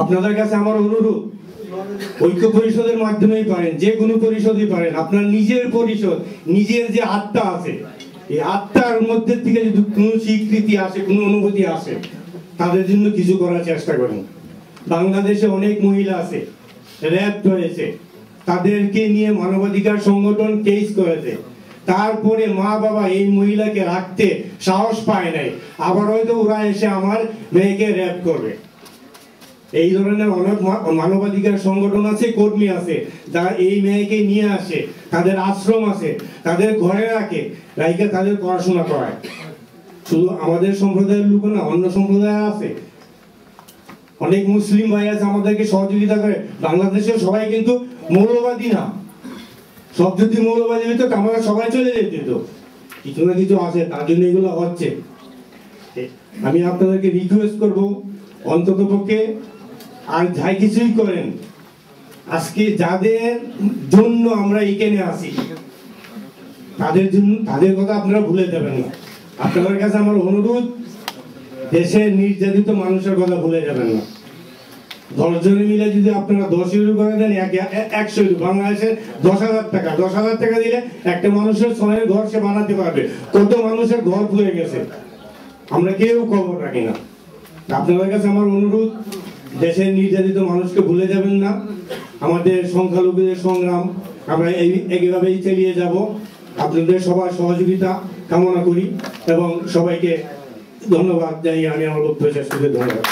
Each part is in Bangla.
আপনাদের কাছে আমার অনুরোধ, ঐক্য পরিষদের মাধ্যমেই পারেন, যে কোনো পরিষদই পারেন। আপনার নিজের পরিষদ, নিজের যে আত্মা আছে, এই আত্মার মধ্যে থেকে যদি কোনো স্বীকৃতি আসে, কোনো অনুভূতি আসে, তাদের জন্য কিছু করার চেষ্টা করেন। বাংলাদেশে অনেক মহিলা আছে র্যাপ হয়েছে তাদেরকে নিয়ে মানবাধিকার সংগঠন কেস করেছে। তারপরে মা বাবা এই মহিলাকে রাখতে সাহস পায় নাই। আবার হয়তো ওরা এসে আমার মেয়েকে র্যাপ করবে। এই ধরনের অনেক মানবাধিকার সংগঠন আছে, কর্মী আছে, যারা এই মেয়েকে নিয়ে আসে, তাদের আশ্রম আছে, তাদের ঘরে রাখে, রাইকে তাদের পড়াশোনা করায়। শুধু আমাদের সম্প্রদায়ের লোক না, অন্য সম্প্রদায় আছে। অনেক মুসলিম ভাই আছে আমাদেরকে সহযোগিতা করে। বাংলাদেশের সবাই কিন্তু মৌলবাদী না। সব যদি মৌলবাদী হইতো আমরা সবাই চলে যেত কিছু না কিছু আছে, তার জন্য এগুলো হচ্ছে। আমি আপনাদেরকে রিকোয়েস্ট করব অন্তত পক্ষে আর যাই কিছুই করেন। আজকে যাদের জন্য আমরা এখানে আসি তাদের জন্য, তাদের কথা আপনারা ভুলে যাবেন না। আপনাদের কাছে আমার অনুরোধ, দেশের নির্যাতিত মানুষের কথা ভুলে যাবেন না। দশ জনে মিলে যদি আপনারা দশ ইউরো করে দেন, এক এক- একশো ইউরো বাংলাদেশে দশ হাজার টাকা। দশ হাজার টাকা দিলে একটা মানুষের ছয়ের ঘর সে বানাতে পারবে। কত মানুষের ঘর ভুলে গেছে। আমরা কেউ খবর রাখি না। আপনাদের কাছে আমার অনুরোধ দেশের নির্যাতিত মানুষকে ভুলে যাবেন না। আমাদের সংখ্যালঘুদের সংগ্রাম আমরা এই এইভাবেই চালিয়ে যাব। আপনাদের সবার সহযোগিতা কামনা করি এবং সবাইকে ধন্যবাদ জানিয়ে আমি আমার বক্তব্য শেষ করতে ধন্যবাদ।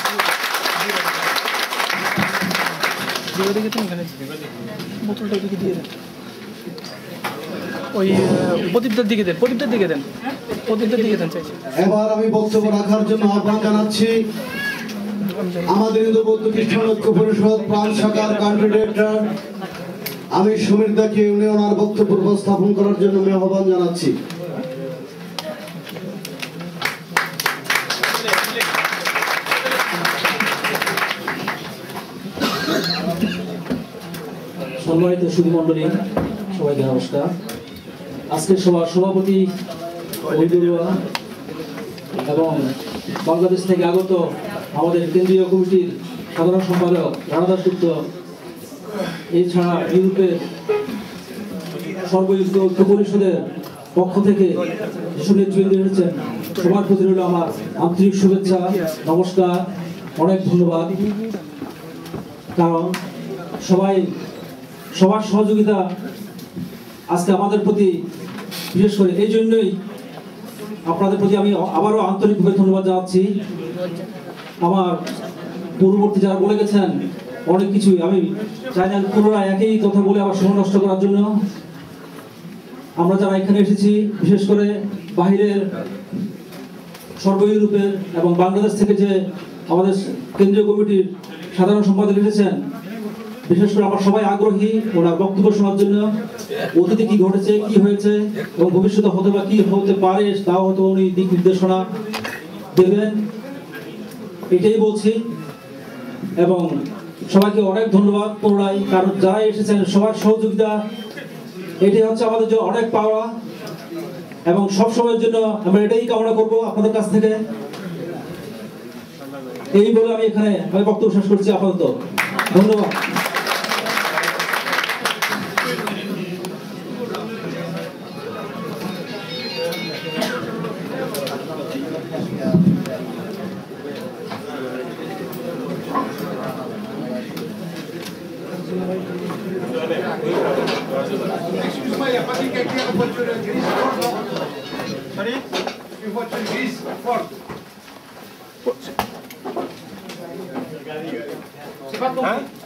ওই দিকে দেন দিকে দেন দিকে দেন চাইছি। এবার আমি বক্তব্য রাখার জন্য আহ্বান জানাচ্ছি। আমাদের হিন্দু বৌদ্ধ খ্রিস্টান ঐক্য পরিষদ, প্রাণ শাখার কান্ট্রি ডিরেক্টর আমি সমীর দাকে উনি ওনার বক্তব্য উপস্থাপন করার জন্য আমি আহ্বান জানাচ্ছি। সম্মানিত সুধীমণ্ডলী, সবাইকে নমস্কার। আজকের সভার সভাপতি এবং বাংলাদেশ থেকে আগত আমাদের কেন্দ্রীয় কমিটির সাধারণ সম্পাদক রানাদাস গুপ্ত, এছাড়া ইউরোপের সর্বযুদ্ধ ঐক্য পরিষদের পক্ষ থেকে যেসব নেতৃবৃন্দ এসেছেন। সবার প্রতি রইল আমার আন্তরিক শুভেচ্ছা, নমস্কার, অনেক ধন্যবাদ। কারণ সবাই, সবার সহযোগিতা আজকে আমাদের প্রতি বিশেষ করে, এই জন্যই আপনাদের প্রতি আমি আবারও আন্তরিকভাবে ধন্যবাদ জানাচ্ছি। আমার পূর্ববর্তী যারা বলে গেছেন, অনেক কিছুই। আমি চাই না পুনরায় একই কথা বলে আবার সময় নষ্ট করার জন্য। আমরা যারা এখানে এসেছি, বিশেষ করে বাহিরের সর্ব ইউরোপের এবং বাংলাদেশ থেকে যে আমাদের কেন্দ্রীয় কমিটির সাধারণ সম্পাদক এসেছেন, বিশেষ করে আমরা সবাই আগ্রহী ওনার বক্তব্য শোনার জন্য, অতীতে কি ঘটেছে, কি হয়েছে এবং ভবিষ্যতে হতে বা কি হতে পারে, তাও হয়তো উনি দিক নির্দেশনা দেবেন। এটাই বলছি। এবং সবাইকে অনেক ধন্যবাদ পুনরায়, কারণ যারা এসেছেন, সবার সহযোগিতা, এটাই হচ্ছে আমাদের জন্য অনেক পাওয়া। এবং সব সময়ের জন্য আমরা এটাই কামনা করব আপনাদের কাছ থেকে। এই বলে আমি এখানে আমি বক্তব্য শেষ করছি আপাতত। ধন্যবাদ।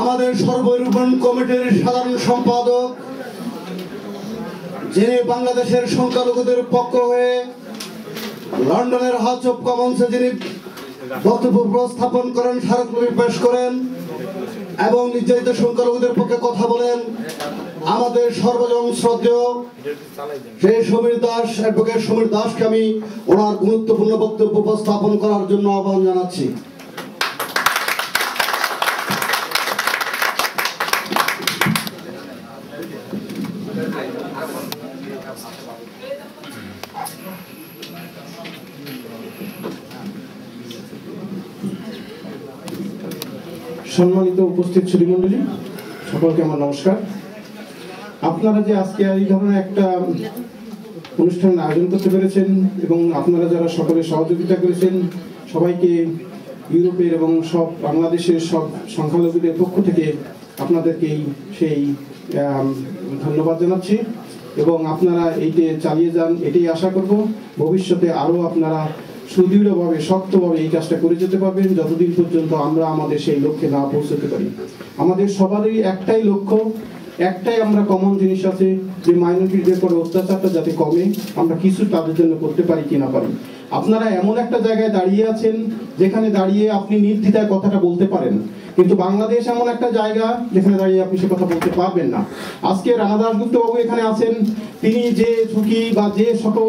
আমাদের সর্বরূপণ কমিটির সাধারণ সম্পাদক, যিনি বাংলাদেশের সংখ্যালঘুদের পক্ষ হয়ে লন্ডনের হাউস অফ কমন্সে যিনি বক্তব্য উপস্থাপন করেন স্মারকলিপি পেশ করেন এবং নির্যাতিত সংখ্যালঘুদের পক্ষে কথা বলেন, আমাদের সর্বজন শ্রদ্ধেয় সেই সমীর দাস, অ্যাডভোকেট সমীর দাসকে আমি ওনার গুরুত্বপূর্ণ বক্তব্য উপস্থাপন করার জন্য আহ্বান জানাচ্ছি। সম্মানিত উপস্থিত শ্রীমণ্ডলী সকলকে আমার নমস্কার। আপনারা যে আজকে এই ধরনের একটা অনুষ্ঠান আয়োজন করতে পেরেছেন এবং আপনারা যারা সকলে সহযোগিতা করেছেন, সবাইকে ইউরোপের এবং সব বাংলাদেশের সব সংখ্যালঘুদের পক্ষ থেকে আপনাদেরকেই সেই ধন্যবাদ জানাচ্ছি এবং আপনারা এইটে চালিয়ে যান, এটাই আশা করব। ভবিষ্যতে আরও আপনারা সুদৃঢ়ভাবে, শক্তভাবে এই কাজটা করে যেতে পারবেন। যতদিন পর্যন্ত আমরা আমাদের সেই লক্ষ্যে না পৌঁছতে পারি। আমাদের সবারই একটাই লক্ষ্য, একটাই আমরা কমন জিনিস আছে যে মাইনরিটিদের পরে অত্যাচারটা যাতে কমে, আমরা কিছু তাদের জন্য করতে পারি কি না পারি। আপনারা এমন একটা জায়গায় দাঁড়িয়ে আছেন যেখানে দাঁড়িয়ে আপনি নির্দ্বিধায় কথাটা বলতে পারেন। কিন্তু বাংলাদেশ এমন একটা জায়গা যেখানে দাঁড়িয়ে আপনি সে কথা বলতে পারবেন না। আজকে রানা দাসগুপ্ত বাবু এখানে আছেন, তিনি যে ঝুঁকি বা যে সকল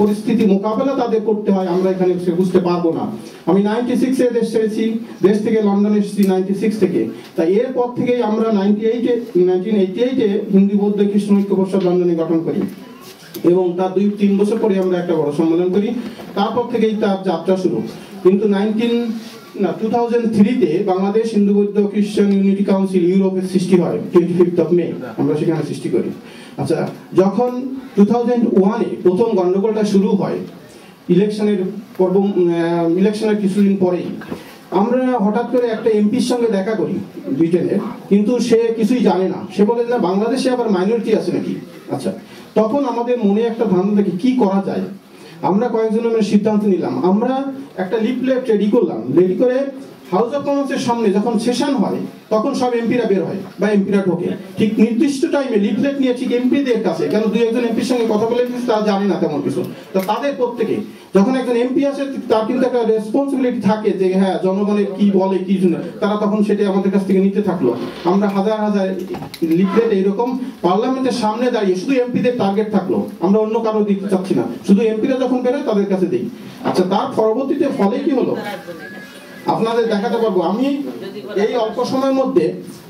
পরিস্থিতি মোকাবেলা তাদের করতে হয়, আমরা এখানে সে বুঝতে পারব না। আমি নাইনটি সিক্সে দেশ ছেড়েছি, দেশ থেকে লন্ডন এসেছি নাইনটি সিক্স থেকে তাই এরপর থেকেই আমরা নাইনটি এইটে নাইনটিন এইটি এইটে হিন্দু বৌদ্ধ কৃষ্ণ ঐক্য পরিষদ লন্ডনে গঠন করি। এবং তার দুই, তিন বছর পরে আমরা একটা বড় সম্মেলন করি। তারপর থেকেই তার যাত্রা শুরু। কিন্তু নাইনটিন না টু থাউজেন্ড থ্রিতে বাংলাদেশ হিন্দু বৌদ্ধ খ্রিস্টান ইউনিটি কাউন্সিল ইউরোপের সৃষ্টি হয় টোয়েন্টি ফিফথ অফ মে আমরা সেখানে সৃষ্টি করি। আচ্ছা যখন টু থাউজেন্ড ওয়ানে প্রথম গন্ডগোলটা শুরু হয়, ইলেকশনের পর্ব ইলেকশনের কিছুদিন পরেই, আমরা হঠাৎ করে একটা এমপির সঙ্গে দেখা করি ব্রিটেনের কিন্তু সে কিছুই জানে না। সে বলে না, বাংলাদেশে আবার মাইনরিটি আছে নাকি? আচ্ছা তখন আমাদের মনে একটা ধারণা থাকে, কি করা যায়? আমরা কয়েকজন আমরা সিদ্ধান্ত নিলাম। আমরা একটা লিফলেট রেডি করলাম। রেডি করে হাউস অফ কমন্সের সামনে যখন সেশন হয়, তখন সব এমপিরা বের হয় বা এমপিরা ঢোকে। ঠিক নির্দিষ্ট টাইমে লিফলেট নিয়ে ঠিক এমপিদের কাছে, কেন দুই একজন এমপির সঙ্গে কথা বলে তারা জানে না তেমন কিছু। তো তাদের প্রত্যেকে, যখন একজন এমপি আসে, তার কিন্তু একটা রেসপন্সিবিলিটি থাকে যে হ্যাঁ জনগণের কি বলে, কি না তারা তখন সেটা আমাদের কাছ থেকে নিতে থাকল। আমরা হাজার হাজার লিফলেট এইরকম পার্লামেন্টের সামনে দাঁড়িয়ে শুধু এমপিদের টার্গেট থাকল। আমরা অন্য কারও দিতে চাচ্ছি না। শুধু এমপিরা যখন বেরোয় তাদের কাছে দিই। আচ্ছা তার পরবর্তীতে ফলে কি হলো? আপনাদের দেখাতে পারব। আমি এই অল্প সময়ের মধ্যে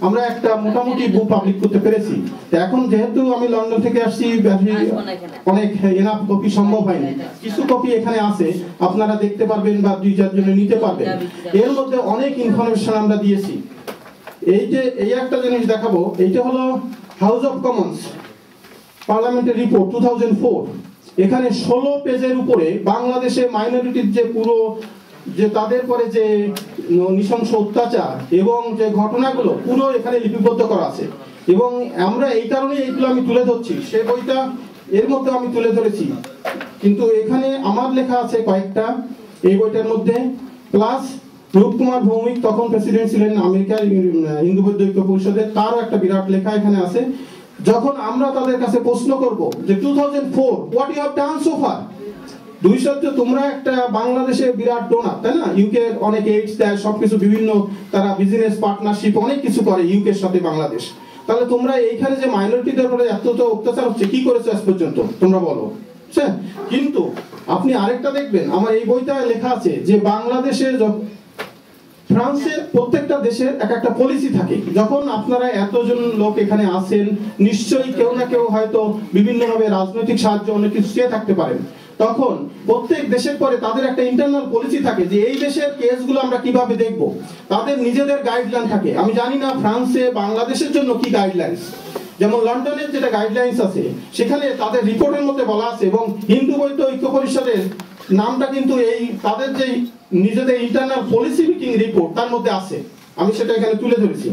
আমরা একটা মোটামুটি বুক পাবলিক করতে পেরেছি। এখন যেহেতু আমি লন্ডন থেকে আসছি অনেক এনাফ কপি সম্ভব হয়নি। কিছু কপি এখানে আছে, আপনারা দেখতে পারবেন বা দুই চারজনে নিতে পারবেন। এর মধ্যে অনেক ইনফরমেশন আমরা দিয়েছি। এই যে, এই একটা জিনিস দেখাবো, এইটা হলো হাউস অফ কমন্স পার্লামেন্টের রিপোর্ট টু এখানে ষোলো পেজের উপরে বাংলাদেশে মাইনরিটির যে পুরো যে তাদের পরে যে নৃশংস অত্যাচার এবং যে ঘটনাগুলো পুরো এখানে লিপিবদ্ধ করা আছে। এবং আমরা এই কারণে এইগুলো আমি তুলে ধরছি। সে বইটা এর মধ্যে আমি তুলে ধরেছি। কিন্তু এখানে আমার লেখা আছে কয়েকটা এই বইটার মধ্যে। প্লাস রূপকুমার ভৌমিক তখন প্রেসিডেন্ট ছিলেন আমেরিকার হিন্দু বৌদ্ধ ঐক্য পরিষদের। তারও একটা বিরাট লেখা এখানে আছে। যখন আমরা তাদের কাছে প্রশ্ন করব যে two thousand four what you have done so far দুই সত্য তোমরা একটা বাংলাদেশে বিরাট ডোনার তাই না? ইউকে অনেক এইডস দেয় সবকিছু বিভিন্ন তারা বিজনেস পার্টনারশিপ অনেক কিছু করে ইউকের সাথে বাংলাদেশ। তাহলে তোমরা এইখানে যে মাইনরিটিদের উপরে এত অত্যাচার হচ্ছে, কি করেছ আজ পর্যন্ত? তোমরা বলো। কিন্তু আপনি আরেকটা দেখবেন, আমার এই বইটা লেখা আছে যে বাংলাদেশের য- ফ্রান্সের প্রত্যেকটা দেশের এক একটা পলিসি থাকে। যখন আপনারা এতজন লোক এখানে আসেন, নিশ্চয়ই কেউ না কেউ হয়তো বিভিন্নভাবে রাজনৈতিক সাহায্য অনেক কিছু চেয়ে থাকতে পারেন। তখন প্রত্যেক দেশের পরে তাদের একটা ইন্টারনাল পলিসি থাকে যে এই দেশের কেসগুলো আমরা কীভাবে দেখব? তাদের নিজেদের গাইডলাইন থাকে। আমি জানি না ফ্রান্সে, বাংলাদেশের জন্য কি গাইডলাইন্স যেমন লন্ডনের যেটা গাইডলাইন্স আছে, সেখানে তাদের রিপোর্টের মধ্যে বলা আছে এবং হিন্দু বৈধ ঐক্য পরিষদের নামটা কিন্তু এই তাদের যে নিজেদের ইন্টারনাল পলিসি মেকিং রিপোর্ট তার মধ্যে আছে। আমি সেটা এখানে তুলে ধরেছি।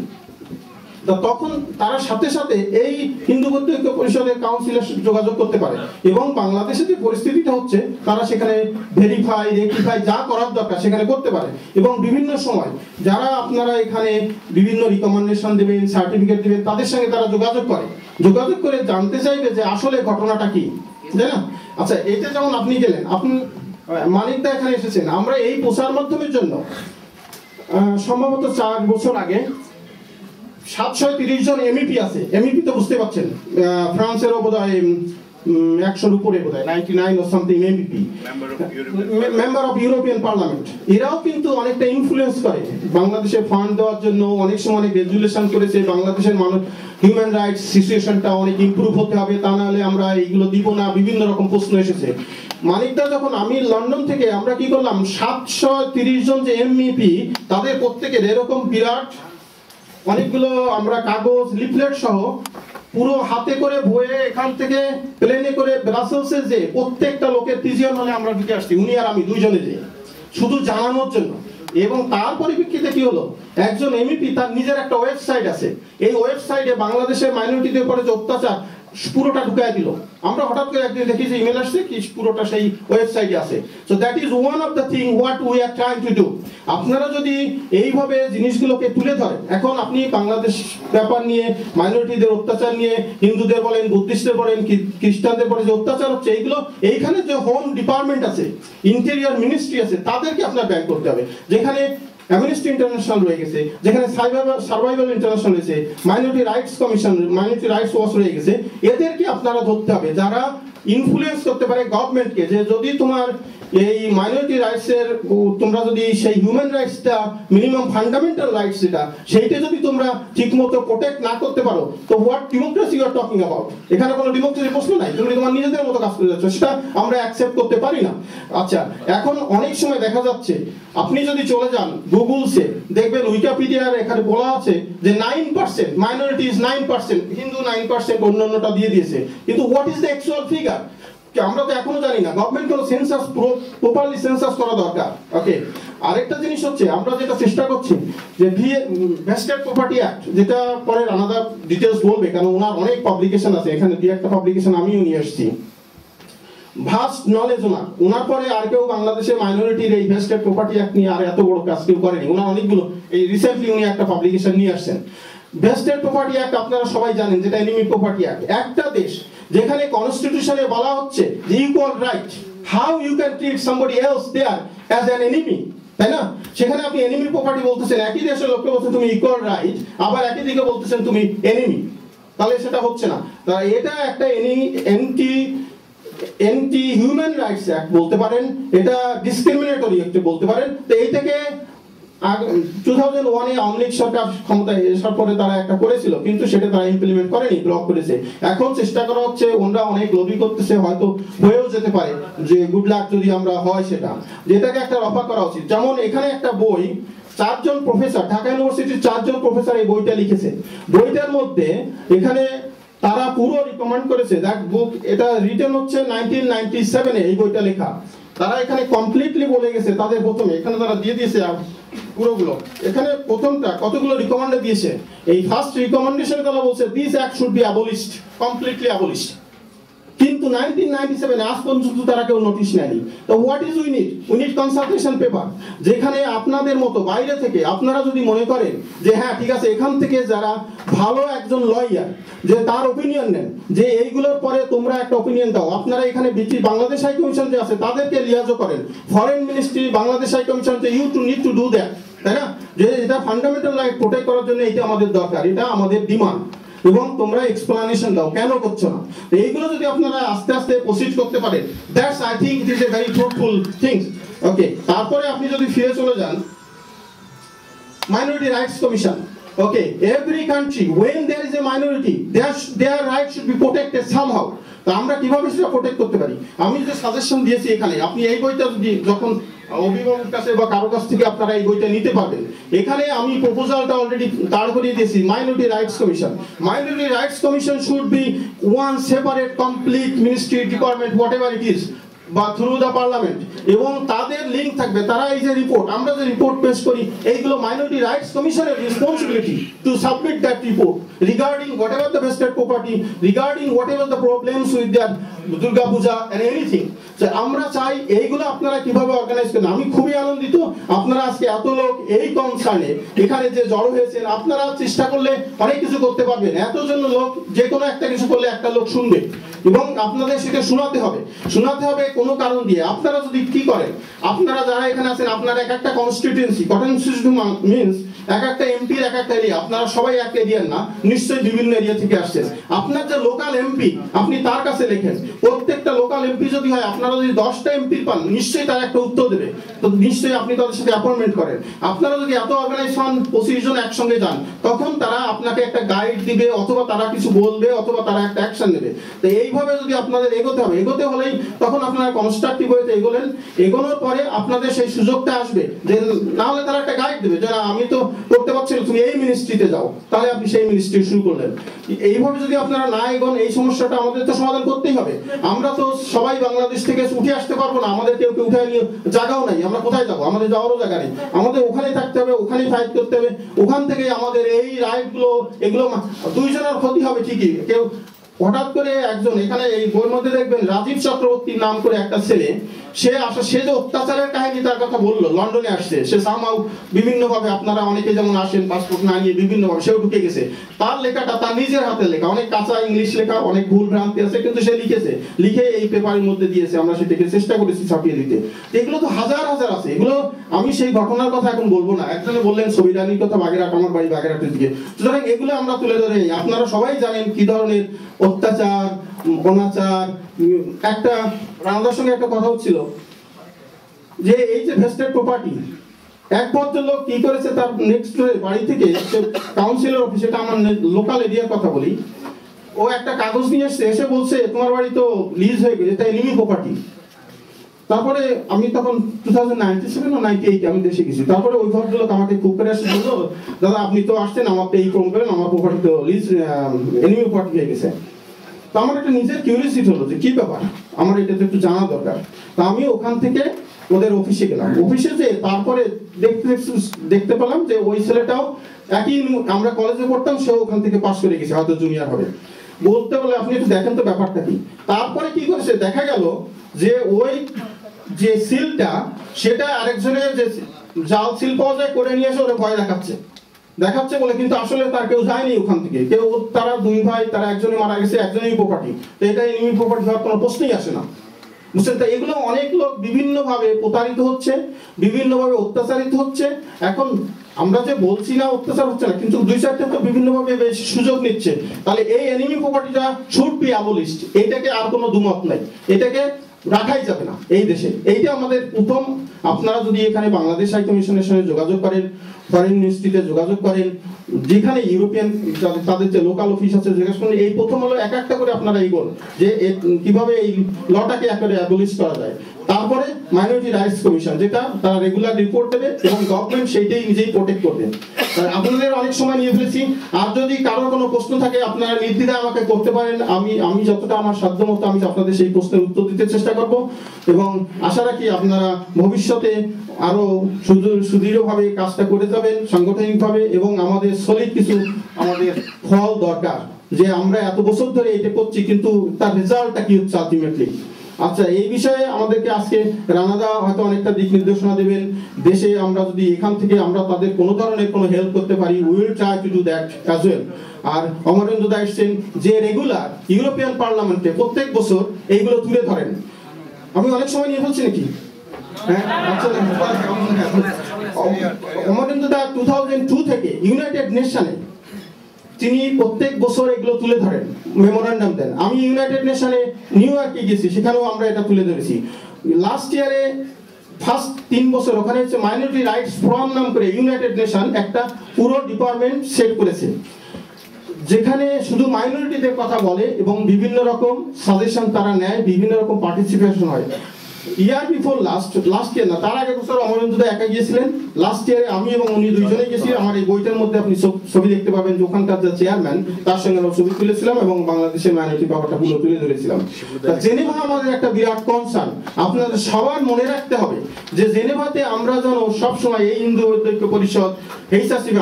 তখন তারা সাথে সাথে এই হিন্দু বৌদ্ধ পরিষদের কাউন্সিলের যোগাযোগ করতে পারে। এবং বাংলাদেশে যে পরিস্থিতিটা হচ্ছে, তারা সেখানে ভেরিফাই রেক্টিফাই যা করার দরকার সেখানে করতে পারে। এবং বিভিন্ন সময় যারা আপনারা এখানে বিভিন্ন রিকমেন্ডেশন দেবেন সার্টিফিকেট দেবেন, তাদের সঙ্গে তারা যোগাযোগ করে। যোগাযোগ করে জানতে চাইবে যে আসলে ঘটনাটা কি। তাই না? আচ্ছা এটা যেমন আপনি গেলেন, আপনি মানিকদা এখানে এসেছেন। আমরা এই প্রচার মাধ্যমের জন্য সম্ভবত চার বছর আগে সাতশো তিরিশ জন এমইপি আছে। এমইপি তো বুঝতে পারছেন ফ্রান্সেরও বোধ হয় একশোর উপরে বোধ হয় ninety nine O something MEP member of European Parliament এরাও কিন্তু অনেকটা ইনফ্লুয়েন্স করে। বাংলাদেশে ফান্ড দেওয়ার জন্য অনেক সময় অনেক রেজুলেশন করেছে বাংলাদেশের মানুষ হিউম্যান রাইটস সিচুয়েশনটা অনেক ইমপ্রুভ হতে হবে তা নাহলে আমরা এইগুলো দিব না বিভিন্ন রকম প্রশ্ন এসেছে। মানিকদা যখন আমি লন্ডন থেকে আমরা কি করলাম সাতশো তিরিশ জন যে এমইপি তাদের প্রত্যেকের এরকম বিরাট অনেকগুলো আমরা কাগজ, লিফলেট সহ পুরো হাতে করে বয়ে এখান থেকে প্লেনে করে ব্রাসেলসে যে প্রত্যেকটা লোকের পিজিয়ন হলে আমরা ঢুকে আসছি, উনি আর আমি দুইজনে যে। শুধু জানানোর জন্য। এবং তার পরিপ্রেক্ষিতে কি হলো? একজন এমপি তার নিজের একটা ওয়েবসাইট আছে। এই ওয়েবসাইটে বাংলাদেশের মাইনরিটিদের উপরে যে অত্যাচার পুরোটা ঢুকাই দিল। আমরা হঠাৎ করে একদিন দেখি যে ইমেল আসছে কি পুরোটা সেই ওয়েবসাইটে আছে। So that is one of the thing what we are trying to do আপনারা যদি এইভাবে জিনিসগুলোকে তুলে ধরেন, এখন আপনি বাংলাদেশ ব্যাপার নিয়ে মাইনরিটিদের অত্যাচার নিয়ে, হিন্দুদের বলেন বুদ্ধিস্টদের বলেন খ্রিস্টানদের বলেন, যে অত্যাচার হচ্ছে, এইগুলো, এইখানে যে হোম ডিপার্টমেন্ট আছে ইন্টেরিয়র মিনিস্ট্রি আছে, তাদেরকে আপনার ব্যাংক করতে হবে। যেখানে অ্যামনেস্টি ইন্টারন্যাশনাল রয়ে গেছে, যেখানে সার্ভাইভাল ইন্টারন্যাশনাল রয়েছে minority rights commission minority rights watch রয়ে গেছে। এদেরকে আপনারা ধরতে হবে, যারা ইনফ্লুয়েন্স করতে পারে গভর্নমেন্টকে যে যদি তোমার এই মাইনরিটি রাইটস এর তোমরা যদি সেই হিউম্যান রাইটসটা মিনিমাম ফান্ডামেন্টাল রাইটস যেটা, সেইটা যদি তোমরা ঠিকমতো প্রোটেক্ট না করতে পারো, তো what democracy you are talking about এখানে কোনো ডেমোক্রেসি প্রশ্ন নাই, তুমি তোমার নিজেদের মতো কাজ করে যাচ্ছ, সেটা আমরা অ্যাকসেপ্ট করতে পারি না। আচ্ছা এখন অনেক সময় দেখা যাচ্ছে, আপনি যদি চলে যান গুগলসে দেখবেন উইকিপিডিয়ার এখানে বলা আছে যে nine percent minorities nine percent Hindu nine percent অন্যান্যটা দিয়ে দিয়েছে। কিন্তু what is the actual figure আমরা তো এখনও জানি না। গভর্নমেন্ট কোনো সেন্সাস প্রপারলি সেন্সাস করা দরকার। ওকে আরেকটা জিনিস হচ্ছে, আমরা যেটা চেষ্টা করছি, যে ভেস্টেড প্রপার্টি অ্যাক্ট যেটা পরে আলাদা ডিটেলস বলবে, কারণ ওনার অনেক পাবলিকেশন আছে। এখানে দুই একটা পাবলিকেশন আমিও নিয়ে এসেছি। ভাস্ট নলেজ ওনার। ওনার পরে আর কেউ বাংলাদেশের মাইনরিটির এই ভেস্টেড প্রপার্টি অ্যাক্ট নিয়ে আর এত বড় কাজ কেউ করেনি। ওনার অনেকগুলো, এই রিসেন্টলি উনি একটা পাবলিকেশন নিয়ে আসছেন। ভেস্টেড প্রপার্টি অ্যাক্ট আপনারা সবাই জানেন, যেটা এনিমি প্রপার্টি অ্যাক্ট একটা দেশ যেখানে কনস্টিটিউশনে বলা হচ্ছে equal right how you can treat somebody else there as an enemy তাই না? সেখানে আপনি এনিমি প্রপার্টি বলতেছেন। একই দেশের লোককে বলছেন তুমি ইকুয়াল রাইট আবার একই দিকে বলতেছেন তুমি এনিমি তাহলে সেটা হচ্ছে না। এটা একটা anti anti human rights act বলতে পারেন। এটা ডিসক্রিমিনেটরি একটা বলতে পারেন। তো এইটাকে টু থাউজেন্ড ওয়ানে সরকার ক্ষমতায় আসার পরে তারা একটা করেছিল, কিন্তু সেটা তারা ইমপ্লিমেন্ট করেনি ব্লক করেছে। এখন চেষ্টা করা হচ্ছে, ওনরা অনেক লবি করতেছে, হয়তো হয়েও যেতে পারে যে গুড লাক যদি আমরা হয় সেটা। যেটাকে একটা রফা করা উচিত। যেমন এখানে একটা বই, চারজন প্রফেসর ঢাকা ইউনিভার্সিটির চারজন প্রফেসর এই বইটা লিখেছে। বইটার মধ্যে এখানে তারা পুরো রিকমেন্ড করেছে। দ্যাট বুক এটা রিটেন হচ্ছে 1997 এ এই বইটা লেখা। তারা এখানে কমপ্লিটলি বলে গেছে তাদের প্রথমে। এখানে তারা দিয়ে দিয়েছে পুরোগুলো। এখানে প্রথমটা কতগুলো রিকমেন্ডে দিয়েছে? এই ফার্স্ট রিকমেন্ডেশনে তারা বলছে this act should be abolished completely abolished কিন্তু 1997 আজ পর্যন্ত তারা কেউ নোটিশ নেয়নি। তো what is we need we need consultation paper যেখানে আপনাদের মতো বাইরে থেকে আপনারা যদি মনে করেন যে হ্যাঁ ঠিক আছে, এখান থেকে যারা ভালো একজন লয়ার যে তার ওপিনিয়ন নেন, যে এইগুলোর পরে তোমরা একটা ওপিনিয়ন দাও। আপনারা এখানে ব্রিটিশ বাংলাদেশ হাই কমিশন যে আছে, তাদেরকে লিয়াজও করেন। Foreign ministry Bangladesh high commission যে you too need to do that তাই না? যে এটা ফান্ডামেন্টাল রাইট প্রোটেক্ট করার জন্য এটা আমাদের দরকার, এটা আমাদের ডিমান্ড এবং তোমরা এক্সপ্লানেশন দাও। কেন করছ না? এইগুলো যদি আপনারা আস্তে আস্তে প্রসিড করতে পারেন that's I think it is a very fruitful things okay তারপরে আপনি যদি ফিরে চলে যান, minority rights commission, okay, every country, when there is a minority, their their rights should be protected somehow. তো আমরা কীভাবে সেটা প্রোটেক্ট করতে পারি? আমি যে সাজেশন দিয়েছি এখানে, আপনি এই বইটা যদি যখন অভিভাবকের কাছে বা কারও কাছ থেকে আপনারা এই বইটা নিতে পারবেন। এখানে আমি প্রপোজালটা অলরেডি দাঁড় করিয়ে দিয়েছি minority rights commission minority rights commission should be one separate complete ministry department whatever it is বা থ্রু দ্য পার্লামেন্ট এবং তাদের লিঙ্ক থাকবে, তারা এই যে রিপোর্ট আমরা যে রিপোর্ট পেশ করি, এইগুলো মাইনরিটি রাইটস কমিশনের responsibility to submit that report regarding whatever the vested property regarding whatever the problems with that Durga Puja and anything আমরা চাই এইগুলো আপনারা কীভাবে অর্গানাইজ করেন? আমি খুবই আনন্দিত, আপনারা আজকে এত লোক এই কনসার্নে এখানে যে জড়ো হয়েছেন, আপনারা চেষ্টা করলে অনেক কিছু করতে পারবেন। এতজন লোক, যে কোনো একটা কিছু করলে একটা লোক শুনবে। এবং আপনাদের সেটা শোনাতে হবে। শোনাতে হবে কোনো কারণ দিয়ে, আপনারা যদি কি করেন, আপনারা যারা এখানে আছেন, আপনারা এক একটা কনস্টিটিউয়েন্সি কনস্টিটিউশন মিনস এক একটা এমপির এক একটা এরিয়া আপনারা সবাই এক এরিয়ার না, নিশ্চয়ই বিভিন্ন এরিয়া থেকে আসছেন। আপনার যে লোকাল এমপি আপনি তার কাছে লেখেন, প্রত্যেকটা লোকাল এমপি যদি হয়, আপনারা যদি দশটা এমপি পান, নিশ্চয়ই তার একটা উত্তর দেবে। তো নিশ্চয়ই আপনি তাদের সাথে অ্যাপয়েন্টমেন্ট করেন। আপনারা যদি এত অর্গানাইজ হন, পঁচিশ জন একসঙ্গে যান, তখন তারা আপনাকে একটা গাইড দিবে, অথবা তারা কিছু বলবে, অথবা তারা একটা অ্যাকশন নেবে। তো এইভাবে যদি আপনাদের এগোতে হবে, এগোতে হলেই তখন আপনারা কনস্ট্রাকটিভ হয়ে এগোলেন, এগোনোর পরে আপনাদের সেই সুযোগটা আসবে যে না হলে তারা একটা গাইড দেবে, যে আমি তো করতে পারছি না, তুমি এই মিনিস্ট্রিতে যাও। তাহলে আপনি সেই মিনিস্ট্রি শুরু করলেন। এইভাবে যদি আপনারা না এগোন, এই সমস্যাটা আমাদের তো সমাধান করতেই হবে। আমরা তো সবাই বাংলাদেশ থেকে উঠে আসতে পারব না, আমাদের কেউ কেউ উঠে নিয়ে জায়গাও নাই, আমরা কোথায় যাব? আমাদের যাওয়ারও জায়গা নেই। আমাদের ওখানে থাকতে হবে, ওখানেই ফাইট করতে হবে। ওখান থেকে আমাদের এই রাইটগুলো, এগুলো দুইজনের ক্ষতি হবে ঠিকই, কেউ হঠাৎ করে একজন এখানে এই বইয়ের মধ্যে দেখবেন রাজীব চক্রবর্তীর নাম করে একটা ছেলে, সে আসা, সে যে অত্যাচারের কাহিনী তার কথা বলল, লন্ডনে আসছে, সে সামাও বিভিন্ন ভাবে আপনারা অনেকে যেমন আসেন পাসপোর্ট না নিয়ে বিভিন্ন ভাবে সেও ঢুকে গেছে। তার লেখাটা তার নিজের হাতে লেখা, অনেক কাঁচা ইংলিশ লেখা, অনেক ভুল ভ্রান্তি আছে, কিন্তু সে লিখেছে। লিখে এই পেপারের মধ্যে দিয়েছে, আমরা সেটাকে চেষ্টা করেছি ছাপিয়ে দিতে। এগুলো তো হাজার হাজার আছে, এগুলো আমি সেই ঘটনার কথা এখন বলব না। একজনে বললেন ছবিরানির কথা বাগেরহাট, আমার বাড়ি বাগেরহাটের দিকে। সুতরাং এগুলো আমরা তুলে ধরে। আপনারা সবাই জানেন কি ধরনের অত্যাচার, অনাচার, একটা রানাদার সঙ্গে একটা কথা হচ্ছিল যে এই যে ভেস্টেড প্রপার্টি এক ভদ্রলোক কি করেছে তার নেক্সট বাড়ি থেকে কাউন্সিলর অফিস এটা আমার লোকাল এরিয়ার কথা বলি, ও একটা কাগজ নিয়ে এসছে, এসে বলছে, তোমার বাড়ি তো লিজ হয়ে গেছে, এটা এনিমি প্রপার্টি তারপরে আমি তখন টু থাউজেন্ড নাইনটি সেভেন ও নাইনটি এইট আমি দেশে গেছি, তারপরে ওই ভদ্রলোক আমাকে খুব করে এসে বলল, দাদা, আপনি তো আসছেন আমার তো এই ফোন করেন, আমার প্রপার্টি তো লিজ এনিমি প্রপার্টি হয়ে গেছে। তো আমার একটা নিজের কিউরিয়াসিটি হলো যে কি ব্যাপার? আমার এটা একটু জানা দরকার। তা আমি ওখান থেকে ওদের অফিসে গেলাম। অফিসে যে তারপরে দেখতে দেখতে পেলাম যে ওই ছেলেটাও একই আমরা কলেজে পড়তাম, সেও ওখান থেকে পাশ করে গেছে, হয়তো জুনিয়র হবে। বলতে বলে আপনি একটু দেখেন তো ব্যাপারটা কি। তারপরে কি করেছে? দেখা গেল যে ওই যে সিলটা, সেটা আরেকজনের যে জাল সিল পাওয়া যায়, করে নিয়ে এসে ওরা ভয় দেখাচ্ছে। দেখাচ্ছে বলে কিন্তু আসলে তার কেউ যায়নি ওখান থেকে। কেউ তারা দুই ভাই, তারা একজনে মারা গেছে, একজনই প্রপার্টি তো এটা এনিমি প্রপার্টি হওয়ার কোনো প্রশ্নই আসে না। বুঝছেন? তো এগুলো অনেক লোক বিভিন্ন ভাবে প্রতারিত হচ্ছে বিভিন্ন ভাবে অত্যাচারিত হচ্ছে। এখন আমরা যে বলছি না অত্যাচার হচ্ছে না, কিন্তু দুই চারটে তো বিভিন্ন ভাবে বেশ সুযোগ নিচ্ছে। তাহলে এই এনিমি প্রপার্টিটা শুড বি অ্যাবলিস্ট এইটাকে আর কোনো দুমত নাই। এটাকে রাখাই যাবে না এই দেশে। এইটা আমাদের প্রথম। আপনারা যদি এখানে বাংলাদেশ সাহিত্য মিশনের সঙ্গে যোগাযোগ করেন ফরেন মিনিস্ট্রিতে যোগাযোগ করেন। যেখানে ইউরোপিয়ান তাদের যে লোকাল অফিস আছে, জিজ্ঞেস করেন, এই প্রথম হলো এক একটা করে আপনারা এগোন যে কীভাবে এই লটাকে একেবারে অ্যাবলিশ করা যায়। তারপরে মাইনরিটি রাইটস কমিশন যেটা তারা রেগুলার রিপোর্ট দেবে এবং গভর্নমেন্ট সেইটাই নিজেই প্রোটেক্ট করবে। আপনাদের অনেক সময় নিয়ে ফেলেছি। আর যদি কারোর কোনো প্রশ্ন থাকে, আপনারা নির্দ্বিধায় আমাকে করতে পারেন। আমি আমি যতটা আমার সাধ্য মতো আমি আপনাদের সেই প্রশ্নের উত্তর দিতে চেষ্টা করব। এবং আশা রাখি আপনারা ভবিষ্যতে আরও সুদৃঢ় সুদৃঢ়ভাবে কাজটা করে যাবেন সাংগঠনিকভাবে এবং আমাদের সলিড কিছু আমাদের ফল দরকার। যে আমরা এত বছর ধরে এটা করছি, কিন্তু তার রেজাল্টটা কি হচ্ছে আলটিমেটলি আচ্ছা এই বিষয়ে আমাদেরকে আজকে রানাদা হয়তো অনেকটা দিক নির্দেশনা দেবেন। দেশে আমরা যদি এখান থেকে আমরা তাদের কোনো ধরনের কোনো হেল্প করতে পারি will try to do that as well আর অমরেন্দ্র দা এসছেন, যে রেগুলার ইউরোপিয়ান পার্লামেন্টে প্রত্যেক বছর এইগুলো তুলে ধরেন। আমি অনেক সময় নিয়ে বলছি নাকি? হ্যাঁ আচ্ছা তিনি প্রত্যেক বছর এগুলো তুলে ধরেন মেমোরান্ডাম দেন আমি ইউনাইটেড নেশনে নিউ ইয়র্কে গেছি সেখানেও আমরা এটা তুলে ধরেছি লাস্ট ইয়ারে ফার্স্ট তিন বছর ওখানে হচ্ছে মাইনরিটি রাইটস ফোরাম নাম করে ইউনাইটেড নেশন একটা পুরো ডিপার্টমেন্ট সেট করেছে যেখানে শুধু মাইনরিটিদের কথা বলে এবং বিভিন্ন রকম সাজেশন তারা নেয় বিভিন্ন রকম পার্টিসিপেশন হয় year before last last year না, তার আগে বছর একা গিয়েছিলেন। লাস্ট ইয়ারে আমি এবং উনি দুইজনেই গেছি, আমার এই বইটার মধ্যে আপনি ছবি দেখতে পাবেন ওখানকার যে চেয়ারম্যান তার সঙ্গে আমরা ছবি তুলেছিলাম এবং বাংলাদেশের মাইনরিটি পুরো তুলে ধরেছিলাম। জেনেভা আমাদের একটা বিরাট কনসার্ন আপনাদের সবার মনে রাখতে হবে যে জেনেভাতে আমরা যেন সবসময় এই হিন্দু ঐক্য পরিষদ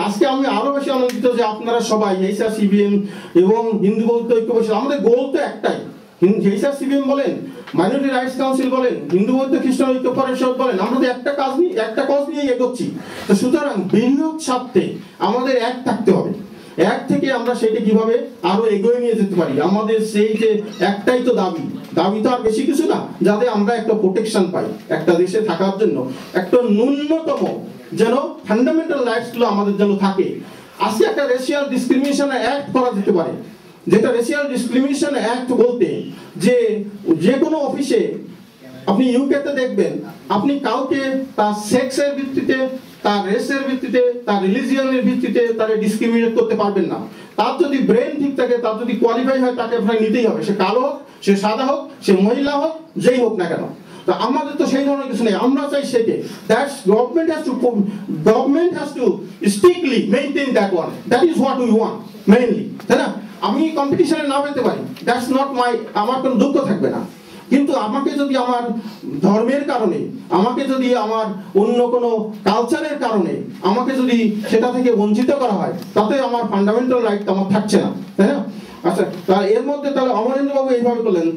আজকে আমি আরও বেশি আনন্দিত যে আপনারা সবাই এইচআরসিবিএম এবং হিন্দু বৌদ্ধ ঐক্য পরিষদ, আমাদের গোল তো একটাই। এইচআরসিবিএম বলেন মাইনরিটি রাইটস কাউন্সিল বলেন, হিন্দু বৌদ্ধ খ্রিস্টান ঐক্য পরিষদ বলেন, আমরা তো একটা কাজ নিয়ে একটা কজ নিয়ে এগোচ্ছি। তো সুতরাং বৃহৎ স্বার্থে আমাদের এক থাকতে হবে। এক থেকে আমরা সেটা কীভাবে আরও এগিয়ে নিয়ে যেতে পারি? আমাদের সেই যে একটাই তো দাবি দাবি তো আর বেশি কিছু না, যাতে আমরা একটা প্রোটেকশন পাই একটা দেশে থাকার জন্য। একটা ন্যূনতম যেন ফান্ডামেন্টাল রাইটসগুলো আমাদের যেন থাকে। আজকে একটা রেশিয়াল ডিসক্রিমিনেশন অ্যাক্ট করা যেতে পারে। যেটা রেশিয়াল ডিসক্রিমিনেশন অ্যাক্ট বলতে, যে যে কোনো অফিসে আপনি ইউকেতে দেখবেন, আপনি কাউকে তার সেক্সের ভিত্তিতে, তার রেসের ভিত্তিতে, তার রিলিজিয়নের ভিত্তিতে তাকে ডিসক্রিমিনেট করতে পারবেন না। তার যদি ব্রেন ঠিক থাকে, তার যদি কোয়ালিফাই হয়, তাকে আপনার নিতেই হবে। সে কালো হোক, সে সাদা হোক, সে মহিলা হোক, যেই হোক না কেন। তো আমাদের তো সেই ধরনের কিছু নেই। আমরা চাই সেকে that's government has to government has to strictly maintain that one that is what we want mainly তাই না? আমি কম্পিটিশনে না পেতে পারি। দ্যাটস নট মাই আমার কোনো দুঃখ থাকবে না। কিন্তু আমাকে যদি আমার ধর্মের কারণে, আমাকে যদি আমার অন্য কোনো কালচারের কারণে, আমাকে যদি সেটা থেকে বঞ্চিত করা হয়, তাতে আমার ফান্ডামেন্টাল রাইট আমার থাকছে না। তাই না? আচ্ছা এর মধ্যে তাহলে অমরেন্দ্র বাবু এইভাবে করলেন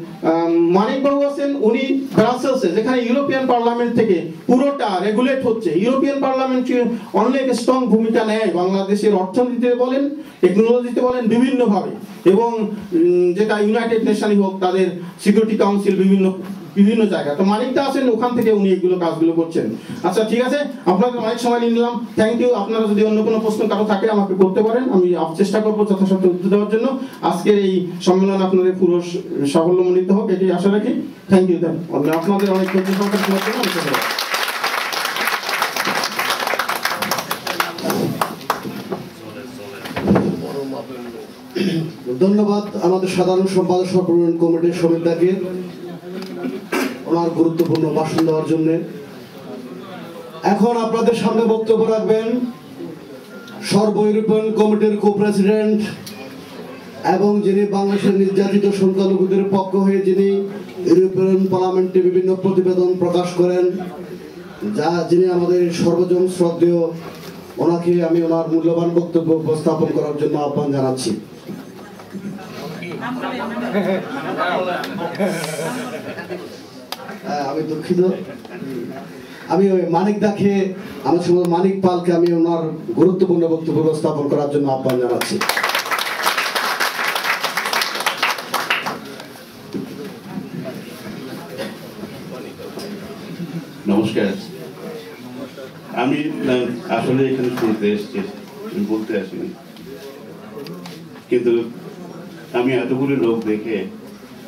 মানিক বাবু আছেন, উনি ব্রাসেলসে, যেখানে ইউরোপিয়ান পার্লামেন্ট থেকে পুরোটা রেগুলেট হচ্ছে। ইউরোপিয়ান পার্লামেন্ট অনেক স্ট্রং ভূমিকা নেয় বাংলাদেশের অর্থনীতিতে বলেন টেকনোলজিতে বলেন, বিভিন্নভাবে। এবং যেটা ইউনাইটেড নেশনই হোক, তাদের সিকিউরিটি কাউন্সিল বিভিন্ন বিভিন্ন জায়গা তো মানিকটা আছেন, ওখান থেকে উনি এগুলো কাজগুলো করছেন। আচ্ছা ঠিক আছে? আপনাদের অনেক সময় নিয়ে নিলাম। থ্যাংক ইউ আপনারা যদি অন্য কোনো প্রশ্ন কারও থাকে, আমাকে করতে পারেন। আমি চেষ্টা করব যথাসাধ্য উত্তর দেওয়ার জন্য। আজকের এই সম্মেলন আপনাদের পুরো সাফল্যমণ্ডিত হোক এটি আশা রাখি। থ্যাংক ইউ আপনাদের অনেক ধন্যবাদ। ধন্যবাদ। আমাদের সাধারণ সম্পাদক সরবরাহ কমিটির সমিতাকে ওনার গুরুত্বপূর্ণ ভাষণ দেওয়ার জন্য। এখন আপনাদের সামনে বক্তব্য রাখবেন সর্ব ইউরোপিয়ান কমিটির কো প্রেসিডেন্ট এবং যিনি বাংলাদেশের নির্যাতিত সংখ্যালঘুদের পক্ষ হয়ে যিনি ইউরোপিয়ান পার্লামেন্টে বিভিন্ন প্রতিবেদন প্রকাশ করেন যা যিনি আমাদের সর্বজন শ্রদ্ধেয় ওনাকে আমি ওনার মূল্যবান বক্তব্য উপস্থাপন করার জন্য আহ্বান জানাচ্ছি। আমি দুঃখিত। আমি ওই মানিক দাকে, আমার সময় মানিক পালকে আমি ওনার গুরুত্বপূর্ণ বক্তব্য উপস্থাপন করার জন্য আহ্বান জানাচ্ছি। নমস্কার। আমি আসলে এখানে শুনতে এসেছি বলতে আসিনি। কিন্তু আমি এতগুলো লোক দেখে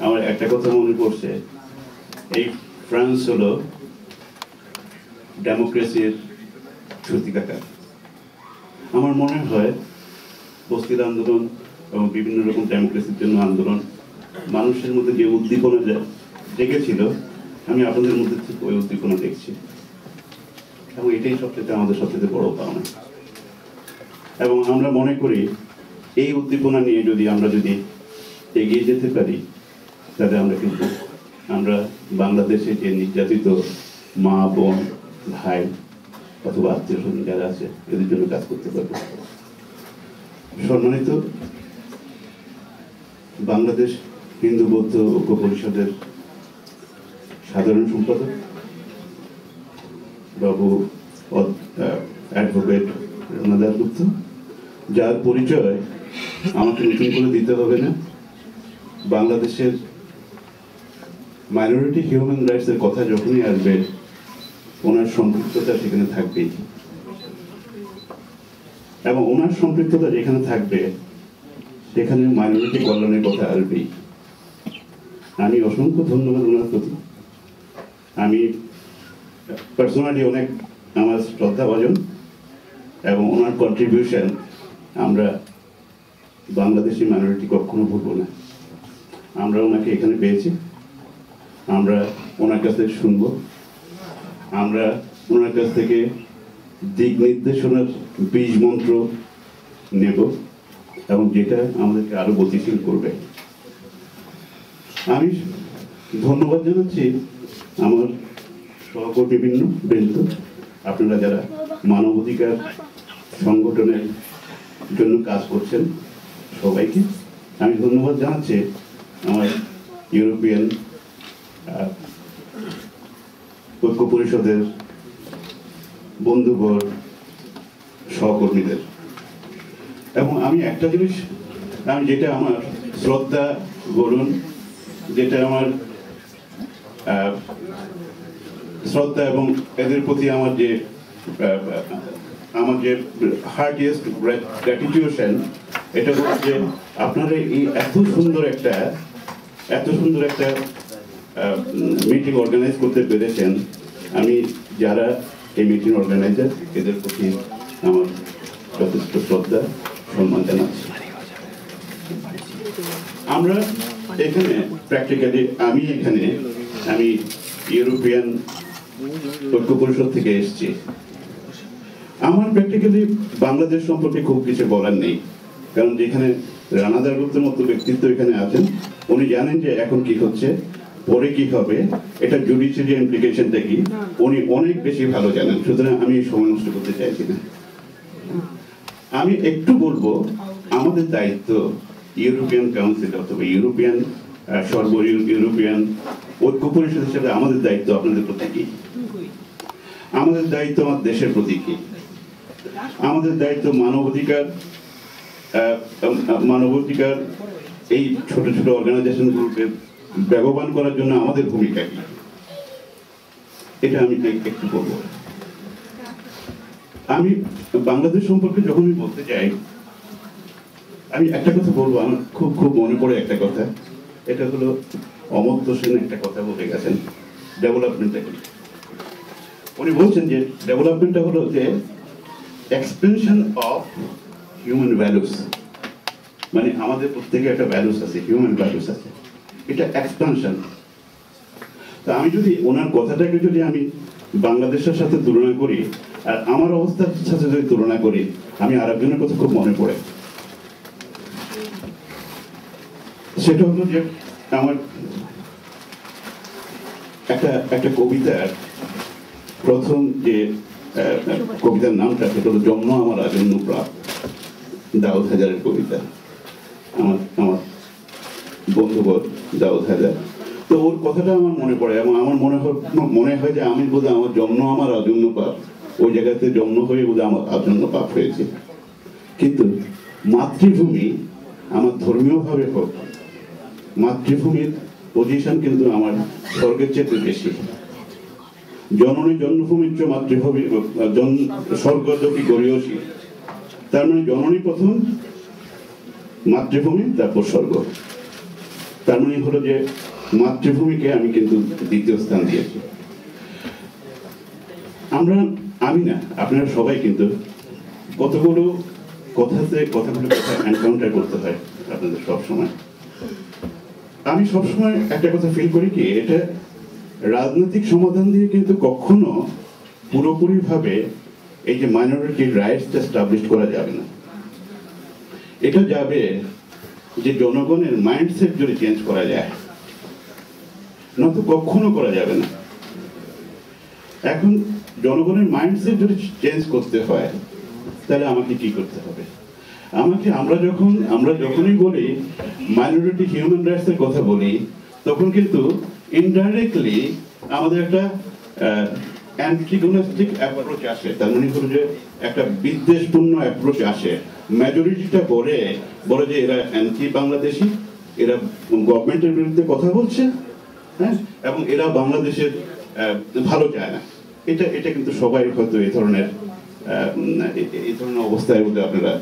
আমার একটা কথা মনে পড়ছে। এই ফ্রান্স হলো ডেমোক্রেসির সত্যিকাকার আমার মনে হয় বস্তির আন্দোলন এবং বিভিন্ন রকম ডেমোক্রেসির জন্য আন্দোলন মানুষের মধ্যে যে উদ্দীপনা জেগেছিল, আমি আপনাদের মধ্যে থেকে ওই উদ্দীপনা দেখছি। এবং এটাই সবচেয়ে আমাদের সবচেয়ে বড় পাওনা। এবং আমরা মনে করি এই উদ্দীপনা নিয়ে যদি আমরা যদি এগিয়ে যেতে পারি, তাহলে আমরা কিন্তু আমরা বাংলাদেশে যে নির্যাতিত মা, বোন, ভাই অথবা আত্মীয় স্বজন যারা আছে, এদের জন্য কাজ করতে পারব। সম্মানিত, বাংলাদেশ হিন্দু বৌদ্ধ ঐক্য পরিষদের সাধারণ সম্পাদক, বাবু অ্যাডভোকেট রণদাস গুপ্ত, যার পরিচয় আমাকে নতুন করে দিতে হবে না। বাংলাদেশের মাইনরিটি হিউম্যান রাইটসের কথা যখনই আসবে, ওনার সম্পৃক্ততা সেখানে থাকবেই। এবং ওনার সম্পৃক্ততা যেখানে থাকবে, সেখানে মাইনরিটি কল্যাণের কথা আসবেই। আমি অসংখ্য ধন্যবাদ ওনার প্রতি। আমি পার্সোনালি অনেক আমার শ্রদ্ধা ভাজন এবং ওনার কন্ট্রিবিউশন আমরা বাংলাদেশি মাইনরিটি কখনো ভুলব না। আমরা ওনাকে এখানে পেয়েছি। আমরা ওনার কাছ থেকে শুনব। আমরা ওনার কাছ থেকে দিক নির্দেশনার বীজ মন্ত্র নেব এবং যেটা আমাদেরকে আরও গতিশীল করবে। আমি ধন্যবাদ জানাচ্ছি আমার সহকর্মী বৃন্দ, আপনারা যারা মানবাধিকার সংগঠনের জন্য কাজ করছেন সবাইকে আমি ধন্যবাদ জানাচ্ছি আমার ইউরোপিয়ান ঐক্য পরিষদের বন্ধুবর সহকর্মীদের। এবং আমি একটা জিনিস, আমি যেটা আমার শ্রদ্ধা বলুন যেটা আমার শ্রদ্ধা এবং এদের প্রতি আমার যে আমার যে হার্টিয়েস্ট গ্র্যাটিটিউশন এটা হচ্ছে আপনারা এই এত সুন্দর একটা, এত সুন্দর একটা মিটিং অর্গানাইজ করতে পেরেছেন, আমি যারা এই মিটিং অর্গানাইজার এদের প্রতি আমার যথেষ্ট শ্রদ্ধা, সম্মান জানাচ্ছি। আমরা এখানে প্র্যাকটিক্যালি আমি এখানে, আমি ইউরোপিয়ান ঐক্য পরিষদ থেকে এসেছি। আমার প্র্যাকটিক্যালি বাংলাদেশ সম্পর্কে খুব কিছু বলার নেই, কারণ যেখানে রানাদার গুপ্তের মতো ব্যক্তিত্ব এখানে আছেন, উনি জানেন যে এখন কি হচ্ছে। পরে কি হবে? এটা জুডিশিয়ারি ইমপ্লিকেশনটা কি উনি অনেক বেশি ভালো জানেন, সুতরাং আমি সময় নষ্ট করতে চাইছি না। আমি একটু বলব, আমাদের দায়িত্ব ইউরোপিয়ান কাউন্সিল অথবা ইউরোপিয়ান সর্ব ইউরোপিয়ান ঐক্য পরিষদ হিসেবে আমাদের দায়িত্ব আপনাদের প্রতি কি? আমাদের দায়িত্ব আমার দেশের প্রতি কি? আমাদের দায়িত্ব মানবাধিকার মানবাধিকার, এই ছোট ছোট অর্গানাইজেশনগুলোকে ব্যবহার করার জন্য আমাদের ভূমিকা কি? এটা আমি একটু বলব। আমি বাংলাদেশ সম্পর্কে যখন আমি বলতে চাই আমি একটা কথা বলব, আমার খুব খুব মনে পড়ে একটা কথা। এটা হলো অমর্ত্য সেন একটা কথা বলে গেছেন ডেভেলপমেন্টটা কি উনি বলছেন যে ডেভেলপমেন্টটা হলো যে এক্সপেনশন অফ হিউম্যান ভ্যালুস মানে আমাদের প্রত্যেকে একটা ভ্যালুস আছে হিউম্যান ভ্যালুস আছে। এটা এক্সপানশন তা আমি যদি ওনার কথাটাকে যদি আমি বাংলাদেশের সাথে তুলনা করি, আর আমার অবস্থার সাথে যদি তুলনা করি, আমি আরেকজনের কথা খুব মনে পড়ে। সেটা হলো যে আমার একটা একটা কবিতার প্রথম যে কবিতার নামটা, সেটা হলো জন্ম আমার আজন্য প্রাপ দাউদ হাজারের কবিতা। আমার আমার বন্ধুবর দাউদ হাজার তো ওর কথাটা আমার মনে পড়ে এবং আমার মনে হয় মনে হয় যে আমি বোধহয় আমার জন্ম আমার আজন্য পাপ। ওই জায়গাতে জন্ম হয়ে বোধহয় আমার আজন্য পাপ হয়েছে। কিন্তু মাতৃভূমি আমার ধর্মীয়ভাবে হোক, মাতৃভূমির পজিশন কিন্তু আমার স্বর্গের চেয়ে বেশি। জননী জন্মভূমির চেয়ে মাতৃভূমি স্বর্গ যদি গড়িয়সী, তার মানে জননী প্রথম, মাতৃভূমি, তারপর স্বর্গ। তার মানে হলো যে মাতৃভূমিকে আমি কিন্তু দ্বিতীয় স্থান দিয়েছি। আমরা আমি না, আপনারা সবাই কিন্তু কতগুলো কথাতে কথাগুলো কথা এনকাউন্টার করতে হয় আপনাদের সব সময়। আমি সবসময় একটা কথা ফিল করি কি, এটা রাজনৈতিক সমাধান দিয়ে কিন্তু কখনো পুরোপুরি ভাবে এই যে মাইনরিটি রাইটসটা স্টাবলিশ করা যাবে না। এটা যাবে যে জনগণের মাইন্ডসেট যদি চেঞ্জ করা যায় নয়তো কখনো করা যাবে না। এখন জনগণের মাইন্ডসেট যদি চেঞ্জ করতে হয়, তাহলে আমাকে কি করতে হবে? আমাকে আমরা যখন, আমরা যখনই বলি মাইনরিটি হিউম্যান রাইটসের কথা বলি, তখন কিন্তু ইনডাইরেক্টলি আমাদের একটা অ্যান্টিগোনাস্টিক অ্যাপ্রোচ আসে? তার মানে হলো যে একটা বিদ্বেষপূর্ণ অ্যাপ্রোচ আসে। মেজরিটিটা বলে বলে যে এরা অ্যান্টি বাংলাদেশি এরা গভর্নমেন্টের বিরুদ্ধে কথা বলছে হ্যাঁ? এবং এরা বাংলাদেশের ভালো চায় না। এটা এটা কিন্তু সবাই হয়তো এই ধরনের এই ধরনের অবস্থায় বোধহয় আপনারা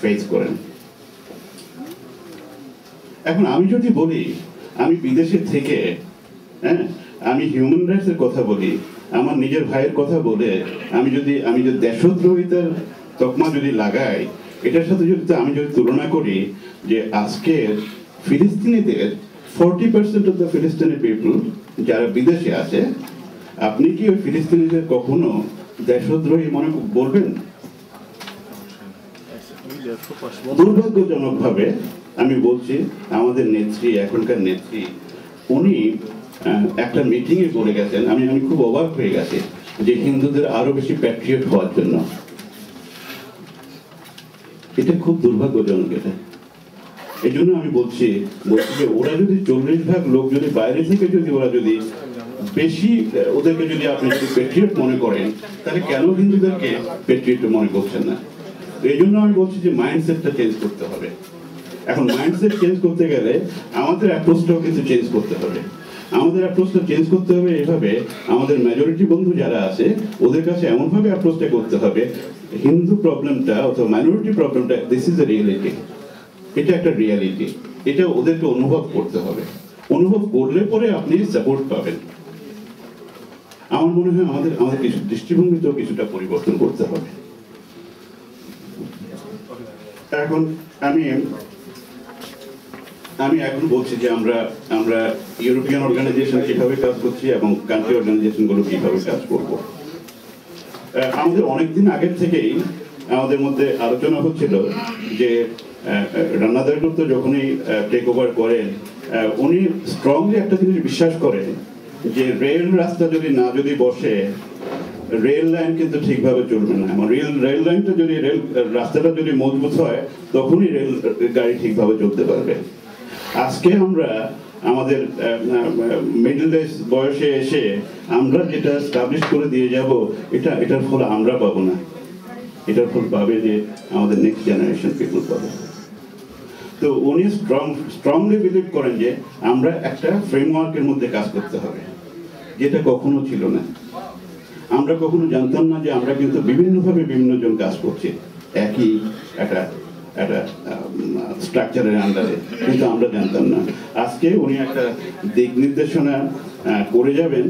ফেস করেন। এখন আমি যদি বলি, আমি বিদেশে থেকে হ্যাঁ? আমি হিউম্যান রাইটসের কথা বলি আমার নিজের ভাইয়ের কথা বলে আমি যদি আমি যদি দেশদ্রোহিতার তকমা যদি লাগাই, এটার সাথে যদি আমি যদি তুলনা করি যে আজকের ফিলিস্তিনিদের ফোরটি পার্সেন্ট অফ দ্য ফিলিস্তিনি পিপল যারা বিদেশে আছে, আপনি কি ওই ফিলিস্তিনিদের কখনো দেশদ্রোহী মনে বলবেন? দুর্ভাগ্যজনক ভাবে আমি বলছি, আমাদের নেত্রী, এখনকার নেত্রী, উনি একটা মিটিং এ বলে গেছেন। আমি আমি খুব অবাক হয়ে গেছি যে হিন্দুদের আরও বেশি প্যাট্রিয়ট হওয়ার জন্য। এটা খুব দুর্ভাগ্যজনক এটা। এই জন্য আমি বলছি বলছি যে ওরা যদি চল্লিশ ভাগ লোক যদি বাইরে থেকে যদি ওরা যদি বেশি ওদেরকে যদি আপনি যদি পেট্রিয়ট মনে করেন, তাহলে কেন হিন্দুদেরকে পেট্রিয়ট মনে করছেন না? এই জন্য আমি বলছি যে মাইন্ডসেটটা চেঞ্জ করতে হবে। এখন মাইন্ডসেট চেঞ্জ করতে গেলে আমাদের অ্যাপ্রোচটাও কিন্তু চেঞ্জ করতে হবে। আমাদের অ্যাপ্রোচটা চেঞ্জ করতে হবে এভাবে। আমাদের মেজরিটি বন্ধু যারা আছে, ওদের কাছে এমনভাবে অ্যাপ্রোচটা করতে হবে, হিন্দু প্রবলেমটা অথবা মাইনরিটি প্রবলেমটা দিস ইজ এ রিয়েলিটি এটা একটা রিয়ালিটি এটা ওদেরকে অনুভব করতে হবে। অনুভব করলে পরে আপনি সাপোর্ট পাবেন। আমার মনে হয় আমাদের আমাদের কিছু দৃষ্টিভঙ্গিতেও কিছুটা পরিবর্তন করতে হবে। এখন আমি আমি এখন বলছি যে আমরা আমরা ইউরোপিয়ান অর্গানাইজেশন কীভাবে কাজ করছি এবং কান্ট্রি অর্গানাইজেশনগুলো কীভাবে কাজ করব। আমাদের অনেকদিন আগের থেকেই আমাদের মধ্যে আলোচনা হচ্ছিল যে রান্নাদার তো যখনই টেক ওভার করেন উনি স্ট্রংলি একটা জিনিস বিশ্বাস করেন যে রেল রাস্তা যদি না যদি বসে রেল লাইন কিন্তু ঠিকভাবে চলবে না। রেল রেল লাইনটা যদি রেল রাস্তাটা যদি মজবুত হয়, তখনই রেল গাড়ি ঠিকভাবে চলতে পারবে। আজকে আমরা আমাদের মিডল এজ বয়সে এসে আমরা যেটা স্টাবলিশ করে দিয়ে যাব, এটা, এটার ফল আমরা পাবো না। এটার ফল পাবে যে আমাদের নেক্সট জেনারেশন পিপুল পাবে। তো উনি স্ট্রং স্ট্রংলি বিলিভ করেন যে আমরা একটা ফ্রেমওয়ার্কের মধ্যে কাজ করতে হবে, যেটা কখনো ছিল না। আমরা কখনো জানতাম না যে আমরা কিন্তু বিভিন্নভাবে বিভিন্ন জন কাজ করছি। একই একটা একটা স্ট্রাকচারের আন্ডারে কিন্তু আমরা জানতাম না। আজকে উনি একটা দিক নির্দেশনা করে যাবেন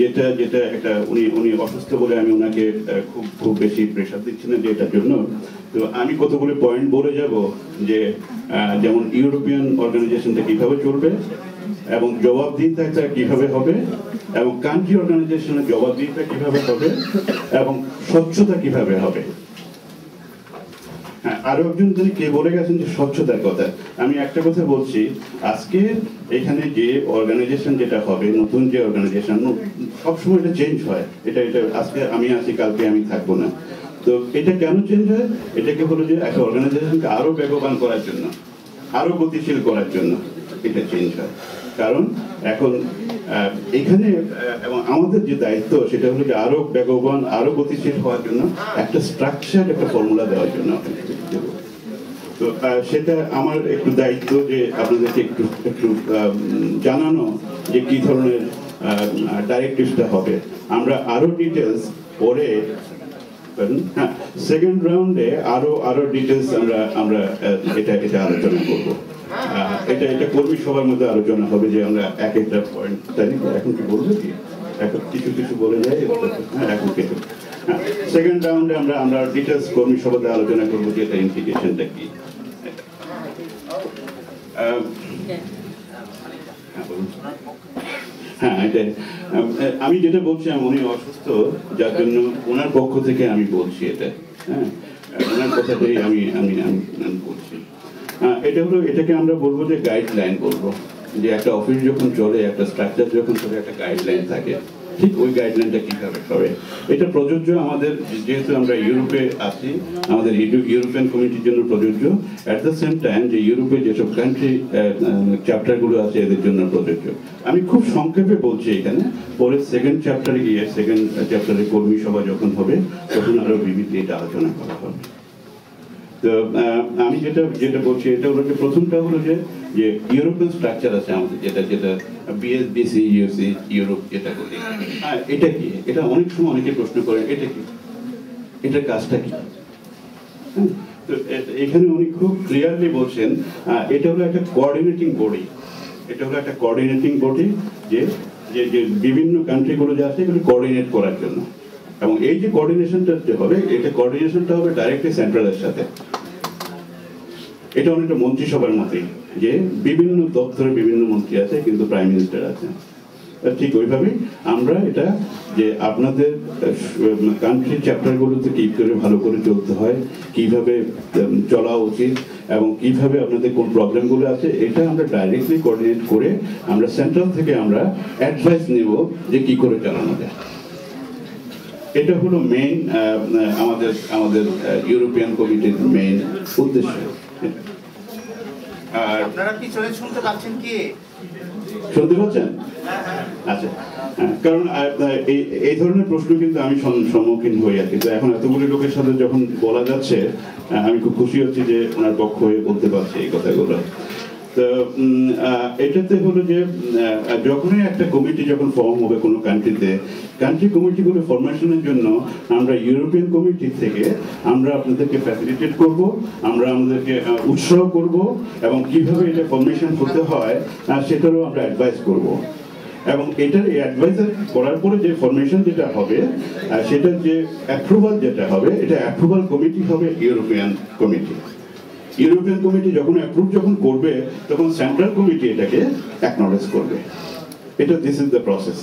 যেটা যেটা একটা উনি উনি অসুস্থ বলে আমি ওনাকে খুব খুব বেশি প্রেশার দিচ্ছি না যে এটার জন্য। তো আমি কতগুলো পয়েন্ট বলে যাব যে যেমন ইউরোপিয়ান অর্গানাইজেশনটা কীভাবে চলবে, এবং জবাবদিহিতা কীভাবে হবে, এবং কান্ট্রি অর্গানাইজেশনের জবাবদিহিতা কীভাবে হবে, এবং স্বচ্ছতা কীভাবে হবে। হ্যাঁ, আরও একজন তিনি কে বলে গেছেন যে স্বচ্ছতার কথা আমি একটা কথা বলছি আজকে এখানে যে অর্গানাইজেশন যেটা হবে নতুন যে অর্গানাইজেশন সবসময় এটা চেঞ্জ হয়। এটা এটা আজকে আমি আছি কালকে আমি থাকব না। তো এটা কেন চেঞ্জ হয়? এটাকে হলো যে একটা অর্গানাইজেশনকে আরও বেগবান করার জন্য আরও গতিশীল করার জন্য এটা চেঞ্জ হয়। কারণ এখন এখানে এবং আমাদের যে দায়িত্ব সেটা হলো যে আরও বেগবান আরও গতিশীল হওয়ার জন্য একটা স্ট্রাকচার একটা ফর্মুলা দেওয়ার জন্য। তো সেটা আমার একটু দায়িত্ব যে আপনাদেরকে একটু একটু জানানো যে কি ধরনের ডাইরেক্টিভসটা হবে। আমরা আরও ডিটেলস পরে হ্যাঁ সেকেন্ড রাউন্ডে ডিটেলস আমরা আমরা এটা এটা আলোচনা করব। এটা এটা কর্মী সবার মধ্যে আলোচনা হবে যে আমরা এক একটা পয়েন্ট তাই এখন কি বলব কি? এখন কিছু কিছু বলে যাই হ্যাঁ এখন কিছু। হ্যাঁ সেকেন্ড রাউন্ডে আমরা আমরা ডিটেলস কর্মী সভাতে আলোচনা করব যে এটা ইমপ্লিকেশনটা কি। বলুন। হ্যাঁ এটাই। আমি যেটা বলছিলাম উনি অসুস্থ, যার জন্য ওনার পক্ষ থেকে আমি বলছি এটা। হ্যাঁ ওনার কথাটাই আমি আমি আমি বলছি। এটা হলো, এটাকে আমরা বলব যে গাইডলাইন বলব। যে একটা অফিস যখন চলে, একটা স্ট্রাকচার যখন চলে, একটা গাইডলাইন থাকে। ঠিক ওই গাইডলাইনটা কীভাবে হবে এটা প্রযোজ্য আমাদের, যেহেতু আমরা ইউরোপে আছি, আমাদের ইউরোপিয়ান কমিটির জন্য প্রযোজ্য। অ্যাট দ্য সেম টাইম যে ইউরোপে যেসব কান্ট্রি চ্যাপ্টারগুলো আছে, এদের জন্য প্রযোজ্য। আমি খুব সংক্ষেপে বলছি এখানে। পরে সেকেন্ড চ্যাপ্টারে গিয়ে সেকেন্ড চ্যাপ্টারে কর্মী সভা যখন হবে, তখন আরও বিভিন্ন এটা আলোচনা করা হবে। তো আমি যেটা যেটা বলছি, এটা হলো যে প্রথমটা হলো যে যে ইউরোপিয়ান স্ট্রাকচার আছে আমাদের যেটা যেটা বিএসবিসি ইউসি ইউরোপ যেটা বলি। হ্যাঁ এটা কি? এটা অনেক সময় অনেকে প্রশ্ন করে এটা কি? এটার কাজটা কি? হ্যাঁ, তো এখানে উনি খুব ক্লিয়ারলি বলছেন এটা হলো একটা কোঅর্ডিনেটিং বডি এটা হলো একটা কোঅর্ডিনেটিং বডি যে যে যে বিভিন্ন কান্ট্রিগুলো যে আছে এগুলো কোঅর্ডিনেট করার জন্য। এবং এই যে কোঅর্ডিনেশনটা হবে এটা কোঅর্ডিনেশনটা হবে ডাইরেক্টলি সেন্ট্রালের সাথে। এটা অনেকটা মন্ত্রিসভার মতোই। যে বিভিন্ন দপ্তরে বিভিন্ন মন্ত্রী আছে, কিন্তু প্রাইম মিনিস্টার আছে। আর ঠিক ওইভাবেই আমরা এটা যে আপনাদের কান্ট্রি চ্যাপ্টারগুলোতে কী করে ভালো করে চলতে হয়, কীভাবে চলা উচিত এবং কীভাবে আপনাদের কোন প্রবলেমগুলো আছে, এটা আমরা ডাইরেক্টলি কোঅর্ডিনেট করে আমরা সেন্ট্রাল থেকে আমরা অ্যাডভাইস নেব যে কি করে চালানো যায়। এটা হলো মেইন আমাদের আমাদের ইউরোপিয়ান কমিটির মেইন উদ্দেশ্য। আর আপনারা পিছনে শুনতে পাচ্ছেন কি? শুনতে পাচ্ছেন? আচ্ছা হ্যাঁ, কারণ এই ধরনের প্রশ্ন কিন্তু আমি সম্মুখীন হই আর এখন এতগুলি লোকের সাথে যখন বলা যাচ্ছে আমি খুব খুশি হচ্ছি যে ওনার পক্ষ হয়ে বলতে পারছি এই কথাগুলো। তো এটাতে হলো যে যখনই একটা কমিটি যখন ফর্ম হবে কোনো কান্ট্রিতে কান্ট্রি কমিটিগুলো ফরমেশনের জন্য আমরা ইউরোপিয়ান কমিটি থেকে আমরা আপনাদেরকে ফ্যাসিলিটেট করব, আমরা আমাদেরকে উৎসাহ করব এবং কীভাবে এটা ফরমেশন হতে হয় সেটারও আমরা অ্যাডভাইস করব। এবং এটার এই অ্যাডভাইসার করার পরে যে ফরমেশন যেটা হবে সেটার যে অ্যাপ্রুভাল যেটা হবে, এটা অ্যাপ্রুভাল কমিটি হবে ইউরোপিয়ান কমিটি ইউরোপিয়ান কমিটি যখন অ্যাপ্রুভ যখন করবে, তখন সেন্ট্রাল কমিটি এটাকে অ্যাকনলেজ করবে। এটা দিস ইজ দ্য প্রসেস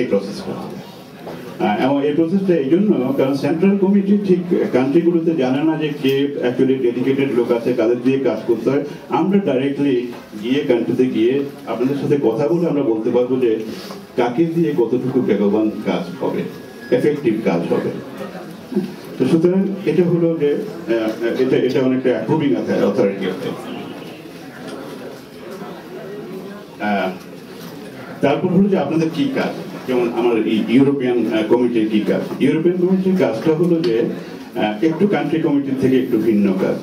এই প্রসেসটা এবং এই প্রসেসটা এই জন্য, কারণ সেন্ট্রাল কমিটি ঠিক কান্ট্রিগুলোতে জানে না যে কে অ্যাকচুয়ালি ডেডিকেটেড লোক আছে, কাদের দিয়ে কাজ করতে হয়। আমরা ডাইরেক্টলি গিয়ে কান্ট্রিতে গিয়ে আপনাদের সাথে কথা বলে আমরা বলতে পারব যে কাকে দিয়ে কতটুকু বেগবান কাজ হবে এফেক্টিভ কাজ হবে। সুতরাং এটা হলো যে এটা এটা অনেকটা অ্যাপ্রুভিং অথরিটি তারপর হলো যে আপনাদের কি কাজ? যেমন আমার এই ইউরোপিয়ান কমিটির কি কাজ? ইউরোপিয়ান কমিটির কাজটা হলো যে একটু কান্ট্রি কমিটির থেকে একটু ভিন্ন কাজ।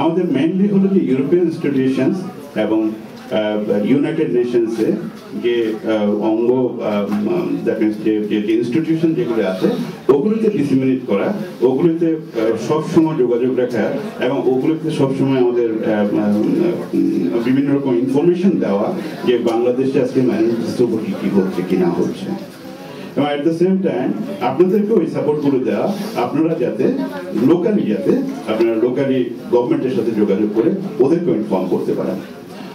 আমাদের মেইনলি হলো যে ইউরোপিয়ান ইনস্টিটিউশনস এবং ইউনাইটেড নেশনসে যে অঙ্গ দ্যাট মিনস যে ইনস্টিটিউশন যেগুলো আছে, ওগুলোতে ডিসিমিনেট করা, ওগুলোতে সবসময় যোগাযোগ রাখা এবং ওগুলোতে সবসময় আমাদের বিভিন্ন রকম ইনফরমেশন দেওয়া যে বাংলাদেশে আজকে উপর কি কি হচ্ছে, কি না হচ্ছে। এবং অ্যাট দ্য সেম টাইম আপনাদেরকে ওই সাপোর্টগুলো দেওয়া, আপনারা যাতে লোকালি যাতে আপনারা লোকালি গভর্নমেন্টের সাথে যোগাযোগ করে ওদেরকে ইনফর্ম করতে পারেন।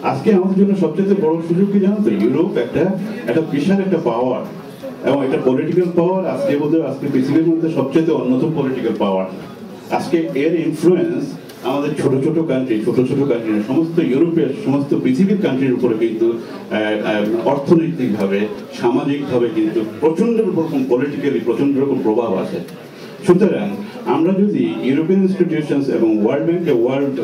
আজকে আমাদের জন্য সবচেয়ে বড় সুযোগ কি জানো তো? ইউরোপ একটা একটা বিশাল একটা পাওয়ার এবং এটা পলিটিক্যাল পাওয়ার আজকে বোধহয়, আজকে পৃথিবীর মধ্যে সবচেয়ে অন্যতম পলিটিক্যাল পাওয়ার আজকে এর ইনফ্লুয়েন্স আমাদের ছোট ছোট কান্ট্রি ছোট ছোট কান্ট্রি সমস্ত ইউরোপের, সমস্ত পৃথিবীর কান্ট্রির উপরে কিন্তু অর্থনৈতিকভাবে, সামাজিকভাবে কিন্তু প্রচণ্ড রকম পলিটিক্যালি প্রচণ্ড রকম প্রভাব আছে। সুতরাং আমরা যদি ইউরোপিয়ান ইনস্টিটিউশনস এবং ওয়ার্ল্ড ব্যাংকে ওয়ার্ল্ড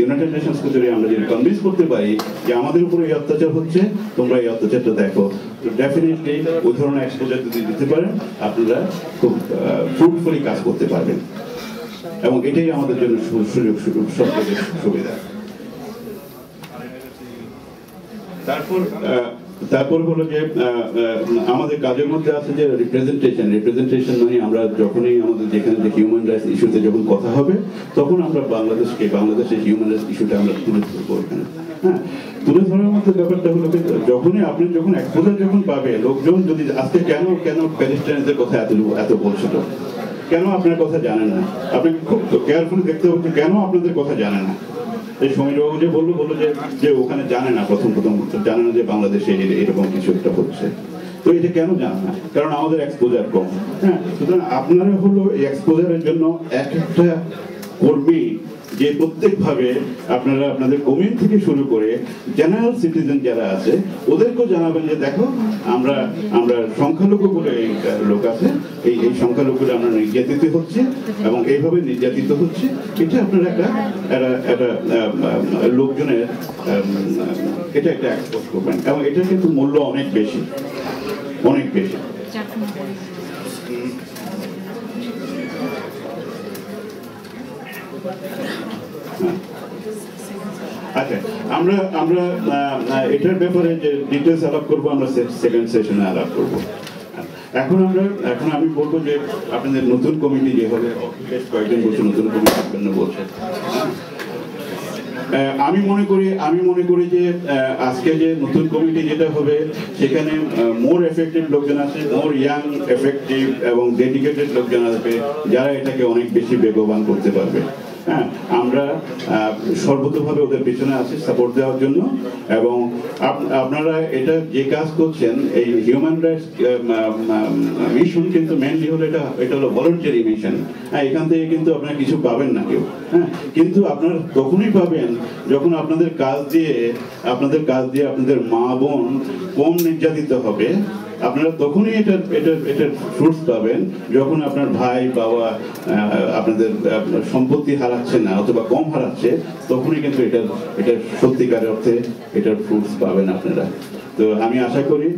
ইউনাইটেড নেশনসকে যদি আমরা যদি কনভিন্স করতে পারি যে আমাদের উপরে এই অত্যাচার হচ্ছে তোমরা এই অত্যাচারটা দেখো। তো ডেফিনেটলি ওই ধরনের এক্সপোজার যদি দিতে পারেন আপনারা খুব ফ্রুটফুলি কাজ করতে পারবেন। এবং এটাই আমাদের জন্য সুযোগ সুযোগ সবথেকে সুবিধা। তারপর আহ, তারপর হলো যে আমাদের কাজের মধ্যে আছে যে রিপ্রেজেন্টেশন রিপ্রেজেন্টেশন মানে আমরা যখনই আমাদের যেখানে যে হিউম্যান রাইটস ইস্যুতে যখন কথা হবে, তখন আমরা বাংলাদেশকে, বাংলাদেশের হিউম্যান রাইটস ইস্যুটা আমরা তুলে ধরবো এখানে। হ্যাঁ তুলে ধরার মধ্যে ব্যাপারটা হলো যখনই আপনি যখন এক্সপোজার যখন পাবে, লোকজন যদি আজকে কেন কেন প্যালেস্টাইনদের কথা এত এত বলছিল কেন আপনার কথা জানে না? আপনাকে খুব কেয়ারফুলি দেখতে হচ্ছে কেন আপনাদের কথা জানে না? এই সমীরবাবু যে বলল বলল যে যে ওখানে জানে না, প্রথম প্রথম জানে না যে বাংলাদেশে এরকম কিছু একটা হচ্ছে। তো এটা কেন জানে না? কারণ আমাদের এক্সপোজার কম। হ্যাঁ সুতরাং আপনারা হলো এক্সপোজারের জন্য এক একটা কর্মী যে প্রত্যেকভাবে আপনারা আপনাদের কমিউন থেকে শুরু করে জেনারেল সিটিজেন যারা আছে, ওদেরকেও জানাবেন যে দেখো, আমরা আমরা সংখ্যালঘু বলে এই লোক আছে। এই এই সংখ্যালঘুরা আমরা নির্যাতিত হচ্ছে এবং এইভাবে নির্যাতিত হচ্ছে। এটা আপনারা একটা একটা লোকজনের এটা একটা এক্সপোজ করবেন এবং এটার কিন্তু মূল্য অনেক বেশি অনেক বেশি। আমরা আমরা এটার ব্যাপারে যে ডিটেলস আলাপ করব, আমরা সেকেন্ড সেশনে আলাপ করব। এখন আমরা, এখন আমি বলব যে আপনাদের নতুন কমিটি যে হবে কয়েকজন বলছে নতুন কমিটির জন্য বলছে আমি মনে করি, আমি মনে করি যে আজকে যে নতুন কমিটি যেটা হবে, সেখানে মোর এফেক্টিভ লোকজন আছে মোর ইয়াং এফেক্টিভ এবং ডেডিকেটেড লোকজন আসবে, যারা এটাকে অনেক বেশি বেগবান করতে পারবে। হ্যাঁ আমরা সর্বতভাবে ওদের পিছনে আছি সাপোর্ট দেওয়ার জন্য। এবং আপনারা এটা যে কাজ করছেন, এই হিউম্যান রাইটস মিশন কিন্তু মেনলি হলো এটা এটা হলো ভলেন্টারি মিশন হ্যাঁ এখান থেকে কিন্তু আপনারা কিছু পাবেন না কেউ। হ্যাঁ কিন্তু আপনারা তখনই পাবেন যখন আপনাদের কাজ দিয়ে, আপনাদের কাজ দিয়ে আপনাদের মা বোন কম নির্যাতিত হবে। আপনারা তখনই এটার এটার এটার ফ্রুটস পাবেন যখন আপনার ভাই, বাবা আপনাদের, আপনার সম্পত্তি হারাচ্ছে না অথবা কম হারাচ্ছে, তখনই কিন্তু এটার এটার সত্যিকার অর্থে এটার ফ্রুটস পাবেন আপনারা। তো আমি আশা করি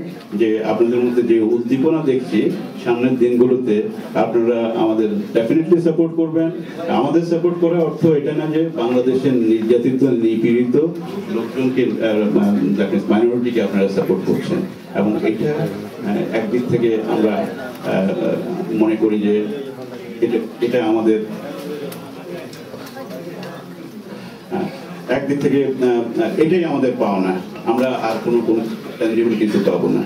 যে আপনাদের মধ্যে যে উদ্দীপনা দেখছি, সামনের দিনগুলোতে আপনারা আমাদের ডেফিনেটলি সাপোর্ট করবেন। আমাদের সাপোর্ট করার অর্থ এটা না যে বাংলাদেশের নির্যাতিত, নিপীড়িত লোকজনকে মাইনরিটিকে আপনারা সাপোর্ট করছেন। এবং এটা একদিক থেকে আমরা মনে করি যে এটা আমাদের একদিক থেকে এটাই আমাদের পাওনা। আমরা আর কোনো কোনো কিন্তু পাবো না।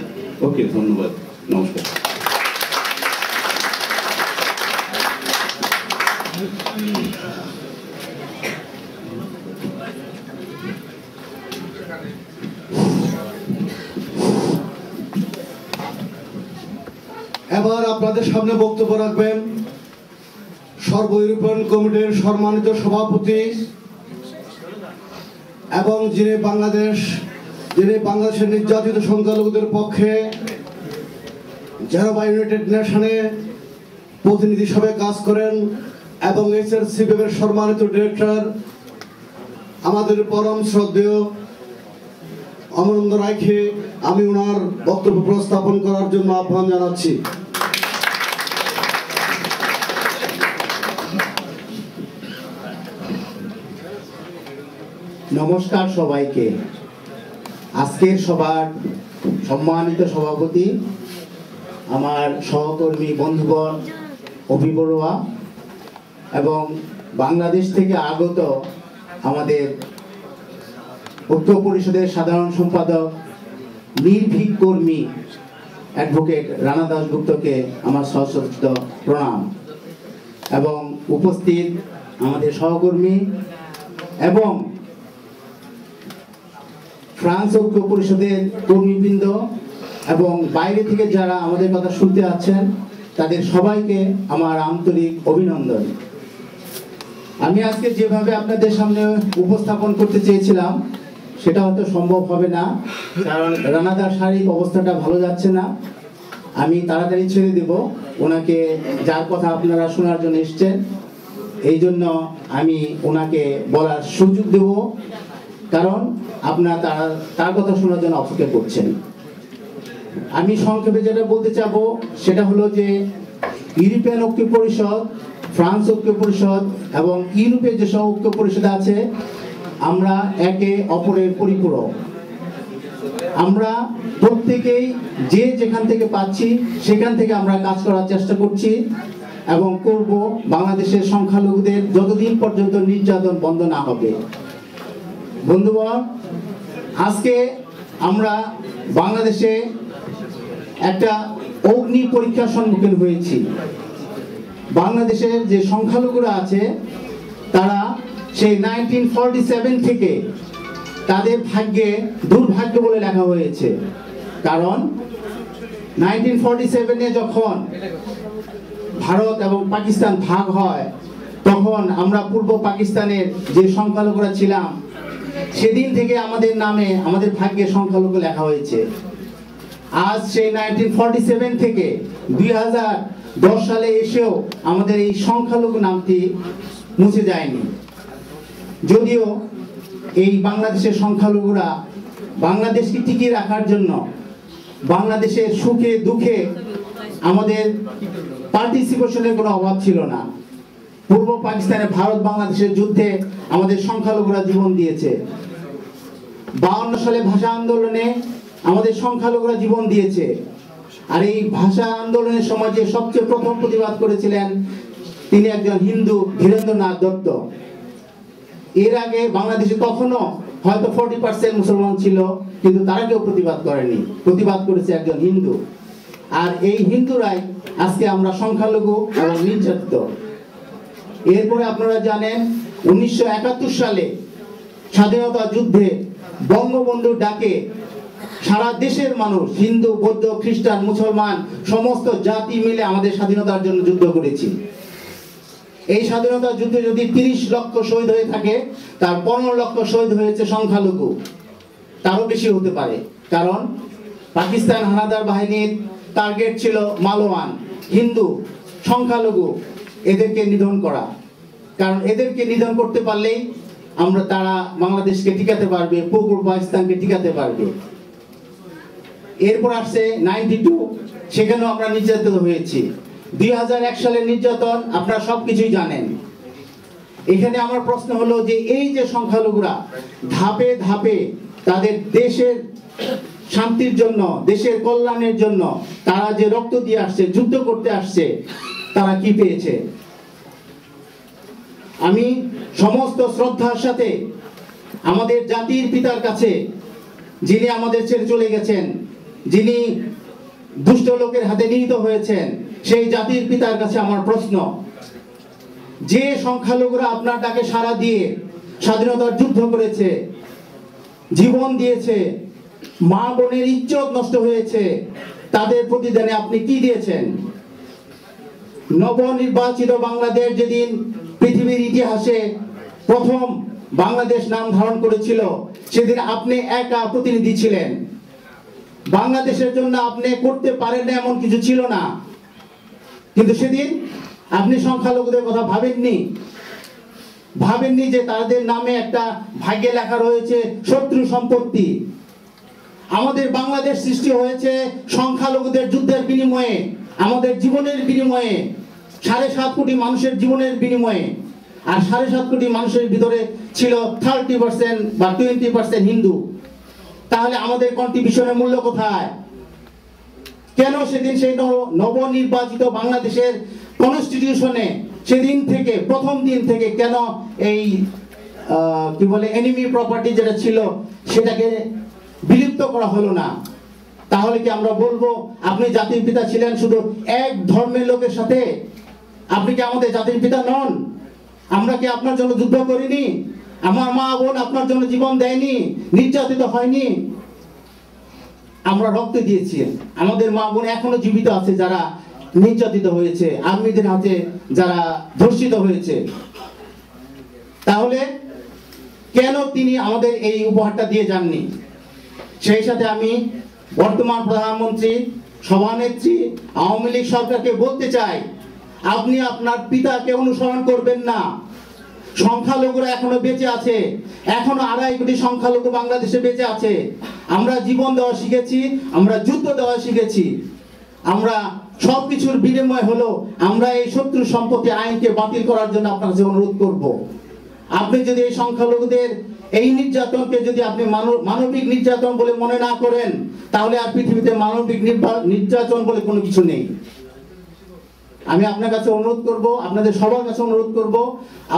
ওকে ধন্যবাদ। নমস্কার। আপনাদের সামনে বক্তব্য রাখবেন সর্ব ইউরোপিয়ান কমিটির সম্মানিত সভাপতি এবং যিনি বাংলাদেশ, যিনি বাংলাদেশের নির্যাতিত সংখ্যালঘুদের পক্ষে জেরোবা ইউনাইটেড নেশনে প্রতিনিধি হিসাবে কাজ করেন এবং এস এর সিপিএমের সম্মানিত ডিরেক্টর, আমাদের পরম শ্রদ্ধেয় অমরন্দ রায়কে আমি ওনার বক্তব্য উপস্থাপন করার জন্য আহ্বান জানাচ্ছি। নমস্কার সবাইকে। আজকের সবার সম্মানিত সভাপতি আমার সহকর্মী বন্ধুগণ, অভি বড়ুয়া এবং বাংলাদেশ থেকে আগত আমাদের ঐক্য পরিষদের সাধারণ সম্পাদক, নির্ভীক কর্মী অ্যাডভোকেট রানা দাসগুপ্তকে আমার সশ্রদ্ধ প্রণাম। এবং উপস্থিত আমাদের সহকর্মী এবং ফ্রান্স ঐক্য পরিষদের কর্মীবৃন্দ এবং বাইরে থেকে যারা আমাদের কথা শুনতে আছেন, তাদের সবাইকে আমার আন্তরিক অভিনন্দন। আমি আজকে যেভাবে আপনাদের সামনে উপস্থাপন করতে চেয়েছিলাম, সেটা হয়তো সম্ভব হবে না, কারণ রানাদার শারীরিক অবস্থাটা ভালো যাচ্ছে না। আমি তাড়াতাড়ি ছেড়ে দেব, ওনাকে যার কথা আপনারা শোনার জন্য এসছেন, এই জন্য আমি ওনাকে বলার সুযোগ দেব। কারণ আপনারা তারা, তার কথা শোনার জন্য অপেক্ষা করছেন। আমি সংক্ষেপে যেটা বলতে চাবো, সেটা হলো যে ইউরোপিয়ান ঐক্য পরিষদ ফ্রান্স ঐক্য পরিষদ এবং ইউরোপের যেসব ঐক্য পরিষদ আছে, আমরা একে অপরের পরিপূরক। আমরা প্রত্যেকেই যে যেখান থেকে পাচ্ছি, সেখান থেকে আমরা কাজ করার চেষ্টা করছি এবং করব বাংলাদেশের সংখ্যালঘুদের যতদিন পর্যন্ত নির্যাতন বন্ধ না হবে। বন্ধুগণ, আজকে আমরা বাংলাদেশে একটা অগ্নি পরীক্ষার সম্মুখীন হয়েছি। বাংলাদেশের যে সংখ্যালঘুরা আছে, তারা সেই নাইনটিন ফর্টি সেভেন থেকে তাদের ভাগ্যে দুর্ভাগ্য বলে লেখা হয়েছে। কারণ নাইনটিন ফর্টি সেভেনে যখন ভারত এবং পাকিস্তান ভাগ হয়, তখন আমরা পূর্ব পাকিস্তানের যে সংখ্যালঘুরা ছিলাম সেদিন থেকে আমাদের নামে, আমাদের ভাগ্যে সংখ্যালঘু লেখা হয়েছে। আজ সেই নাইনটিন ফর্টি সেভেন থেকে দুই হাজার দশ সালে এসেও আমাদের এই সংখ্যালঘু নামটি মুছে যায়নি। যদিও এই বাংলাদেশের সংখ্যালঘুরা বাংলাদেশকে টিকিয়ে রাখার জন্য বাংলাদেশের সুখে দুঃখে আমাদের পার্টিসিপেশনের কোনো অভাব ছিল না। পূর্ব পাকিস্তানে ভারত বাংলাদেশের যুদ্ধে আমাদের সংখ্যালঘুরা জীবন দিয়েছে। বাউন্ন সালে ভাষা আন্দোলনে আমাদের সংখ্যালঘুরা জীবন দিয়েছে। আর এই ভাষা আন্দোলনের সময় যে সবচেয়ে প্রথম প্রতিবাদ করেছিলেন, তিনি একজন হিন্দু ধীরেন্দ্রনাথ দত্ত। এর আগে বাংলাদেশে তখনও হয়তো ফোরটি পার্সেন্ট মুসলমান ছিল, কিন্তু তারা কেউ প্রতিবাদ করেনি। প্রতিবাদ করেছে একজন হিন্দু। আর এই হিন্দুরাই আজকে আমরা সংখ্যালঘু এবং নির্যাতিত। এরপরে আপনারা জানেন উনিশশো একাত্তর সালে স্বাধীনতা যুদ্ধে বঙ্গবন্ধু ডাকে, সারা দেশের মানুষ, হিন্দু, বৌদ্ধ, খ্রিস্টান, মুসলমান, সমস্ত জাতি মিলে আমাদের স্বাধীনতার জন্য যুদ্ধ করেছি। এই স্বাধীনতা যুদ্ধে যদি তিরিশ লক্ষ শহীদ হয়ে থাকে, তার পনেরো লক্ষ শহীদ হয়েছে সংখ্যালঘু। তারও বেশি হতে পারে, কারণ পাকিস্তান হানাদার বাহিনীর টার্গেট ছিল মালোয়ান হিন্দু, সংখ্যালঘু। এদেরকে নিধন করা। কারণ এদেরকে নিধন করতে পারলেই আমরা তারা বাংলাদেশকে টিকাতে পারবে পূর্ব পাকিস্তানকে টিকাতে পারবে। এরপর আসছে নাইনটি টু, সেখানেও আমরা নির্যাতিত হয়েছি। দুই সালের নির্যাতন, আপনারা সবকিছুই জানেন। এখানে আমার প্রশ্ন হলো যে এই যে সংখ্যালঘুরা ধাপে ধাপে তাদের দেশের শান্তির জন্য, দেশের কল্যাণের জন্য তারা যে রক্ত দিয়ে আসছে, যুদ্ধ করতে আসছে তারা কি পেয়েছে? আমি সমস্ত শ্রদ্ধার সাথে আমাদের জাতির পিতার কাছে, যিনি আমাদের ছেড়ে চলে গেছেন, যিনি দুষ্ট লোকের হাতে নিহিত হয়েছেন, সেই জাতির পিতার কাছে আমার প্রশ্ন। যে সংখ্যালঘুরা আপনার ডাকে সাড়া দিয়ে স্বাধীনতার যুদ্ধ করেছে, জীবন দিয়েছে, মা বোনের ইজ্জত নষ্ট হয়েছে, তাদের প্রতিদানে আপনি কি দিয়েছেন? নবনির্বাচিত বাংলাদেশ যেদিন পৃথিবীর ইতিহাসে প্রথম বাংলাদেশ নাম ধারণ করেছিল, সেদিন আপনি একা প্রতিনিধি ছিলেন। বাংলাদেশের জন্য আপনি করতে পারেন না এমন কিছু ছিল না। কিন্তু সেদিন আপনি সংখ্যালঘুদের কথা ভাবেননি। ভাবেননি যে তাদের নামে একটা ভাগ্যে লেখা রয়েছে শত্রু সম্পত্তি। আমাদের বাংলাদেশ সৃষ্টি হয়েছে সংখ্যালঘুদের যুদ্ধের বিনিময়ে। আমাদের জীবনের বিনিময়ে সাড়ে সাত কোটি মানুষের জীবনের বিনিময়ে আর সাড়ে সাত কোটি মানুষের ভিতরে ছিল থার্টি পার্সেন্ট বা টোয়েন্টি পার্সেন্ট হিন্দু। তাহলে আমাদের কন্ট্রিবিউশনের মূল্য কোথায়? কেন সেদিন সেই নবনির্বাচিত বাংলাদেশের কনস্টিটিউশনে সেদিন থেকে, প্রথম দিন থেকে কেন এই কি বলে এনিমি প্রপার্টি যেটা ছিল সেটাকে বিলুপ্ত করা হলো না? তাহলে কি আমরা বলব, আপনি জাতির পিতা ছিলেন শুধু এক ধর্মের লোকের সাথে? আপনি কি আমাদের জাতির পিতা নন? আমরা কি আপনার জন্য যুদ্ধ করিনি? আমার মা বোন আপনার জন্য জীবন দেয়নি, নির্যাতিত হয়নি? আমরা রক্ত দিয়েছি। আমাদের মা বোন এখনও জীবিত আছে যারা নির্যাতিত হয়েছে, আর্মিদের হাতে যারা ধর্ষিত হয়েছে। তাহলে কেন তিনি আমাদের এই উপহারটা দিয়ে যাননি? সেই সাথে আমি বর্তমান প্রধানমন্ত্রী, সভানেত্রী, আওয়ামী লীগ সরকারকে বলতে চাই, আপনি আপনার পিতাকে অনুসরণ করবেন না। সংখ্যালঘুরা এখনও বেঁচে আছে। এখনও আড়াই কোটি সংখ্যালঘু বাংলাদেশে বেঁচে আছে। আমরা জীবন দেওয়া শিখেছি, আমরা যুদ্ধ দেওয়া শিখেছি। আমরা সবকিছুর বিনিময় হলো আমরা এই শত্রু সম্পত্তি আইনকে বাতিল করার জন্য আপনার কাছে অনুরোধ করব। আপনি যদি এই সংখ্যালঘুদের এই নির্যাতনকে যদি আপনি মানবিক নির্যাতন বলে মনে না করেন, তাহলে আর পৃথিবীতে মানবিক নির্যাতন বলে কোনো কিছু নেই। আমি আপনার কাছে অনুরোধ করব, আপনাদের সবার কাছে অনুরোধ করব,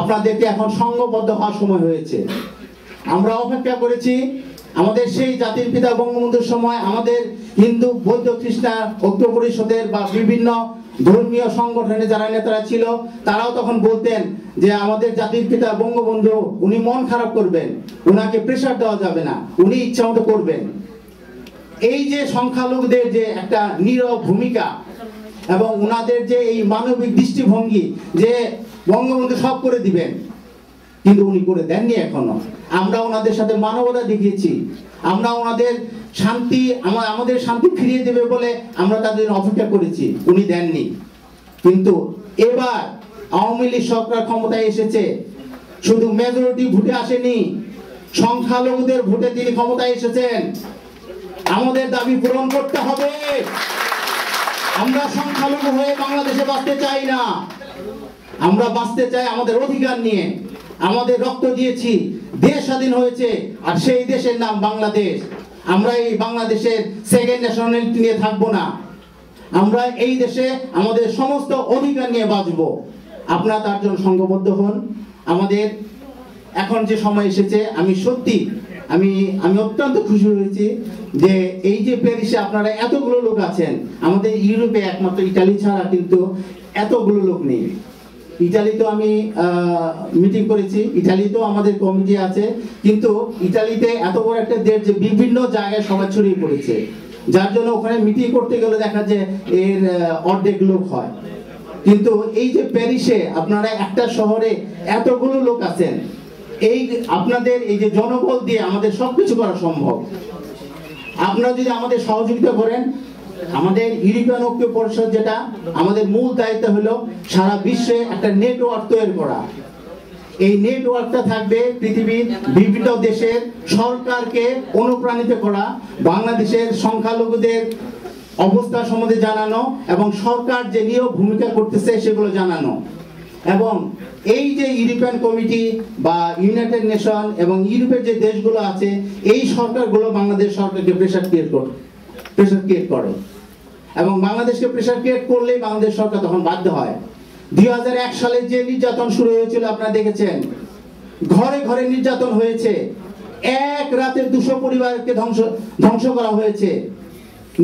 আপনাদেরকে এখন সংঘবদ্ধ হওয়ার সময় হয়েছে। আমরা অপেক্ষা করেছি, আমাদের সেই জাতির পিতা বঙ্গবন্ধুর সময় আমাদের হিন্দু, বৌদ্ধ, খ্রিস্টান, ঐক্য পরিষদের বা বিভিন্ন ধর্মীয় সংগঠনে যারা নেতারা ছিল, তারাও তখন বলতেন যে আমাদের জাতির পিতা বঙ্গবন্ধু, উনি মন খারাপ করবেন, উনাকে প্রেশার দেওয়া যাবে না, উনি ইচ্ছা মতো করবেন। এই যে সংখ্যালঘুদের যে একটা নীরব ভূমিকা এবং ওনাদের যে এই মানবিক দৃষ্টিভঙ্গি যে বঙ্গবন্ধু সব করে দিবেন, কিন্তু উনি করে দেননি এখনও। আমরা ওনাদের সাথে মানবতা দেখিয়েছি, আমরা ওনাদের শান্তি আমা- আমাদের শান্তি ফিরিয়ে দেবে বলে আমরা তাদের অপেক্ষা করেছি। উনি দেননি। কিন্তু এবার আওয়ামী লীগ সরকার ক্ষমতায় এসেছে। শুধু মেজরিটি ভোটে আসেনি, সংখ্যালঘুদের ভোটে তিনি ক্ষমতায় এসেছেন। আমাদের দাবি পূরণ করতে হবে। আমরা সংখ্যালঘু হয়ে বাংলাদেশে বাঁচতে চাই না। আমরা বাঁচতে চাই আমাদের অধিকার নিয়ে। আমাদের রক্ত দিয়েছি, দেশ স্বাধীন হয়েছে, আর সেই দেশের নাম বাংলাদেশ। আমরা এই বাংলাদেশের সেকেন্ড ন্যাশনালিটি নিয়ে থাকব না। আমরা এই দেশে আমাদের সমস্ত অধিকার নিয়ে বাঁচবো। আপনারা তার জন্য সংঘবদ্ধ হন। আমাদের এখন যে সময় এসেছে, আমি সত্যি, আমি আমি অত্যন্ত খুশি হয়েছি যে এই যে প্যারিসে আপনারা এতগুলো লোক আছেন, আমাদের ইউরোপে একমাত্র ইটালি ছাড়া কিন্তু এতগুলো লোক নেই। ইটালিতেও আমি মিটিং করেছি। ইটালিতেও আমাদের কমিটি আছে। কিন্তু ইটালিতে এত বড় একটা দেশ যে বিভিন্ন জায়গায় সবাই ছড়িয়ে পড়েছে। যার জন্য ওখানে মিটিং করতে গেলে দেখা যায় এর অর্ধেক লোক হয়। কিন্তু এই যে প্যারিসে আপনারা একটা শহরে এতগুলো লোক আছেন, এই আপনাদের এই যে জনবল দিয়ে আমাদের সবকিছু করা সম্ভব। আপনারা যদি আমাদের সহযোগিতা করেন আমাদের ইউরোপিয়ান ঐক্য পরিষদ যেটা, আমাদের মূল দায়িত্ব হলো সারা বিশ্বে একটা নেটওয়ার্ক তৈরি করা। এই নেটওয়ার্কটা থাকবে পৃথিবীর বিভিন্ন দেশের সরকারকে অনুপ্রাণিত করা, বাংলাদেশের সংখ্যালঘুদের অবস্থা সম্বন্ধে জানানো এবং সরকার যে নিয়োগ ভূমিকা করতেছে সেগুলো জানানো। এবং এই যে ইউরোপিয়ান কমিটি বা ইউনাইটেড নেশন এবং ইউরোপের যে দেশগুলো আছে, এই সরকারগুলো বাংলাদেশ সরকারকে প্রেশার ক্রিয়েট করে প্রেশার ক্রিয়েট করে। এবং বাংলাদেশকে প্রেশার ক্রিয়েট করলেই বাংলাদেশ সরকার তখন বাধ্য হয়। দুই হাজার এক সালে যে নির্যাতন শুরু হয়েছিল, আপনারা দেখেছেন, ঘরে ঘরে নির্যাতন হয়েছে। এক রাতে দুশো পরিবারকে ধ্বংস ধ্বংস করা হয়েছে।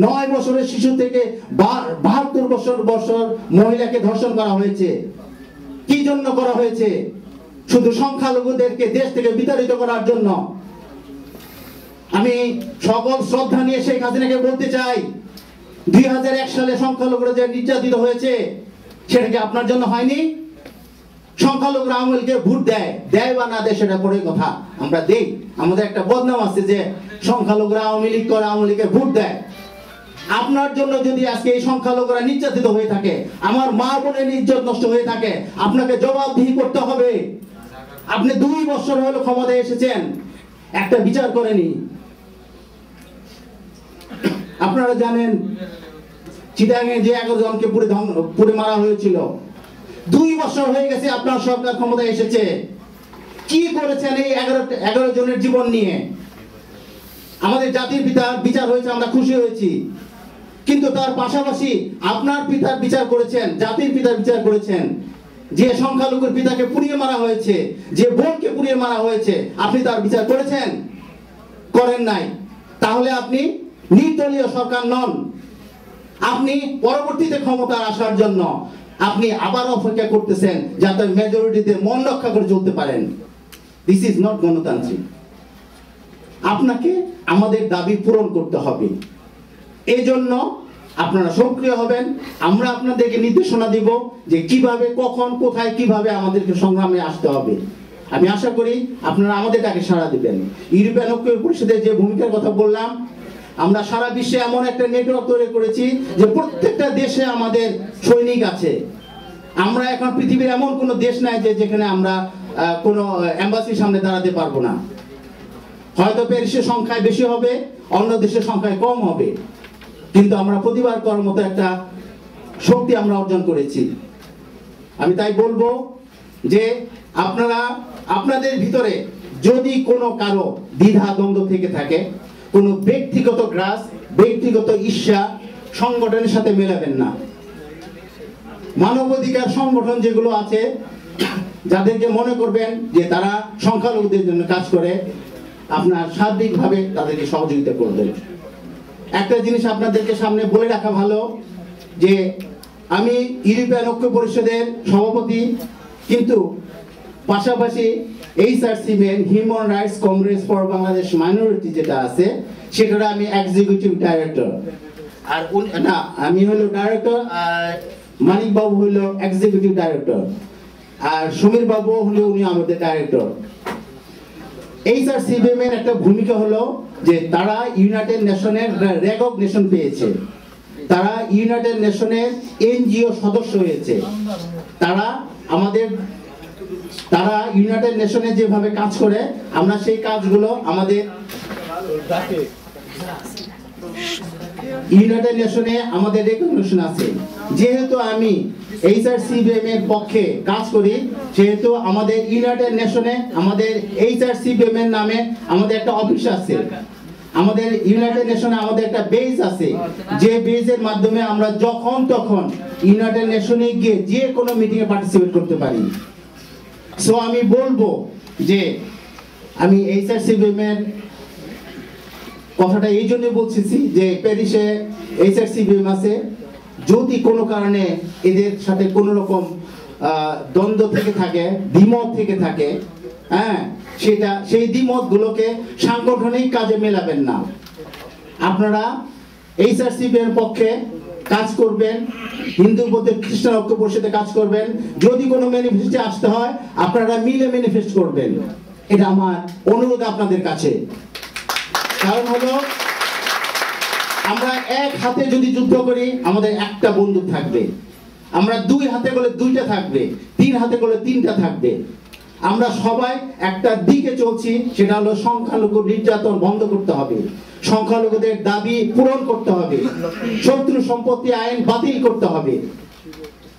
নয় বছরের শিশু থেকে বাহাত্তর বছর বছর মহিলাকে ধর্ষণ করা হয়েছে। কি জন্য করা হয়েছে? শুধু সংখ্যালঘুদেরকে দেশ থেকে বিতাড়িত করার জন্য। আমি সকল শ্রদ্ধা নিয়ে শেখ হাসিনাকে বলতে চাই, দুই হাজার এক সালে সংখ্যালঘুরা যে নির্যাতিত হয়েছে সেটা কি আপনার জন্য হয়নি। সংখ্যালঘুরা আওয়ামী ভোট দেয় দেয় বা না দেয় সেটা পরে কথা আমরা দেই। আমাদের একটা বদনাম আছে যে সংখ্যালঘুরা আওয়ামী লীগ করে আওয়ামী লীগকে ভোট দেয়। আপনার জন্য যদি আজকে এই সংখ্যালঘুরা নির্যাতিত হয়ে থাকে, আমার মা বোনের ইজ্জত নষ্ট হয়ে থাকে, আপনাকে জবাবদিহি করতে হবে। আপনি দুই বছর হলো ক্ষমতায় এসেছেন, একটা বিচার করেনি। আপনারা জানেন চিটাঙে যে এগারো জনকে পুড়ে পুড়ে মারা হয়েছিল, দুই বছর হয়ে গেছে আপনার সরকার ক্ষমতায় এসেছে। কি করেছেন এই এগারো এগারো জনের জীবন নিয়ে? আমাদের জাতির পিতার বিচার হয়েছে, আমরা খুশি হয়েছি। কিন্তু তার পাশাপাশি আপনার পিতার বিচার করেছেন, জাতির পিতার বিচার করেছেন। যে সংখ্যালঘুর পিতাকে পুড়িয়ে মারা হয়েছে, যে বোনকে পুড়িয়ে মারা হয়েছে, আপনি তার বিচার করেছেন? করেন নাই। তাহলে আপনি নির্দলীয় সরকার নন। আপনি পরবর্তীতে ক্ষমতা আসার জন্য আপনি আবার অপেক্ষা করতেছেন যাতে মেজরিটিতে মন রক্ষা করে চলতে পারেন। দিস ইজ নট গণতান্ত্রিক। আপনাকে আমাদের দাবি পূরণ করতে হবে। এই জন্য আপনারা সক্রিয় হবেন। আমরা আপনাদেরকে নির্দেশনা দিব যে কীভাবে, কখন, কোথায়, কীভাবে আমাদেরকে সংগ্রামে আসতে হবে। আমি আশা করি আপনারা আমাদের ডাকে সাড়া দিবেন। ইউরোপিয়ান ঐক্য পরিষদের যে ভূমিকার কথা বললাম আমরা সারা বিশ্বে এমন একটা নেটওয়ার্ক তৈরি করেছি যে প্রত্যেকটা দেশে আমাদের সৈনিক আছে। আমরা এখন পৃথিবীর এমন কোনো দেশ নাই যে যেখানে আমরা কোনো এম্বাসির সামনে দাঁড়াতে পারব না। হয়তো প্যারিসের সংখ্যায় বেশি হবে, অন্য দেশের সংখ্যায় কম হবে। কিন্তু আমরা প্রতিবার করার মতো একটা শক্তি আমরা অর্জন করেছি। আমি তাই বলব যে আপনারা, আপনাদের ভিতরে যদি কোনো কারও দ্বিধা দ্বন্দ্ব থেকে থাকে কোনো ব্যক্তিগত গ্রাস, ব্যক্তিগত ঈর্ষা সংগঠনের সাথে মেলাবেন না। মানবাধিকার সংগঠন যেগুলো আছে, যাদেরকে মনে করবেন যে তারা সংখ্যালঘুদের জন্য কাজ করে, আপনার সার্বিকভাবে তাদেরকে সহযোগিতা করবেন। একটা জিনিস আপনাদেরকে সামনে বলে রাখা ভালো, যে আমি ইউরোপিয়ান ঐক্য পরিষদের সভাপতি, কিন্তু পাশাপাশি HRCBN human rights congress for Bangladesh minority যেটা আছে সেটার আমি এক্সিকিউটিভ ডাইরেক্টর আর না, আমি হলো ডাইরেক্টর আর মানিক বাবু হলো এক্সিকিউটিভ ডাইরেক্টর আর সমীর বাবু হলো উনি আমাদের ডাইরেক্টর এইচআরসিবিএম এর একটা ভূমিকা হলো যে তারা ইউনাইটেড নেশনের রেকগনিশন পেয়েছে। তারা ইউনাইটেড নেশনের এনজিও সদস্য হয়েছে। তারা আমাদের তারা ইউনাইটেড নেশনে যেভাবে কাজ করে, আমরা সেই কাজগুলো আমাদের ইউনাইটেড নেশনে আমাদের রেকগনিশন আছে। যেহেতু আমি এইচআরসিবিএম এর পক্ষে কাজ করি সেহেতু আমাদের ইউনাইটেড নেশনে আমাদের এইচআরসিবিএম এর নামে আমাদের একটা অফিস আছে। আমাদের ইউনাইটেড নেশনে আমাদের একটা বেস আছে। যে বেসের মাধ্যমে আমরা যখন তখন ইউনাইটেড নেশনে গিয়ে যে কোনো মিটিং এ পার্টিসিপেট করতে পারি। সো আমি বলব যে আমি এইচআরসিবিএম এর কথাটা এই জন্য বলতেছি যে প্যারিসে এইচ আর এইচআরসিবিএম আছে। যদি কোনো কারণে এদের সাথে কোনো রকম দ্বন্দ্ব থেকে থাকে, দ্বিমত থেকে থাকে হ্যাঁ সেটা, সেই দ্বিমতগুলোকে সাংগঠনিক কাজে মেলাবেন না। আপনারা এইচ আর এইচআরসিবিএম পক্ষে কাজ করবেন, হিন্দু বৌদ্ধ খ্রিস্টান ঐক্য পরিষদে কাজ করবেন, যদি কোনো ম্যানিফেস্টে আসতে হয়, আপনারা মিলে ম্যানিফেস্ট করবেন। এটা আমার অনুরোধ আপনাদের কাছে। কারণ হলো, আমরা এক হাতে যদি যুদ্ধ করি, আমাদের একটা বন্দুক থাকবে। আমরা দুই হাতে করে দুইটা থাকবে, তিন হাতে করে তিনটা থাকবে। আমরা সবাই একটা দিকে চলছি, সেটা হলো সংখ্যালঘু নির্যাতন বন্ধ করতে হবে। সংখ্যালঘুদের দাবি পূরণ করতে হবে। শত্রু সম্পত্তি আইন বাতিল করতে হবে।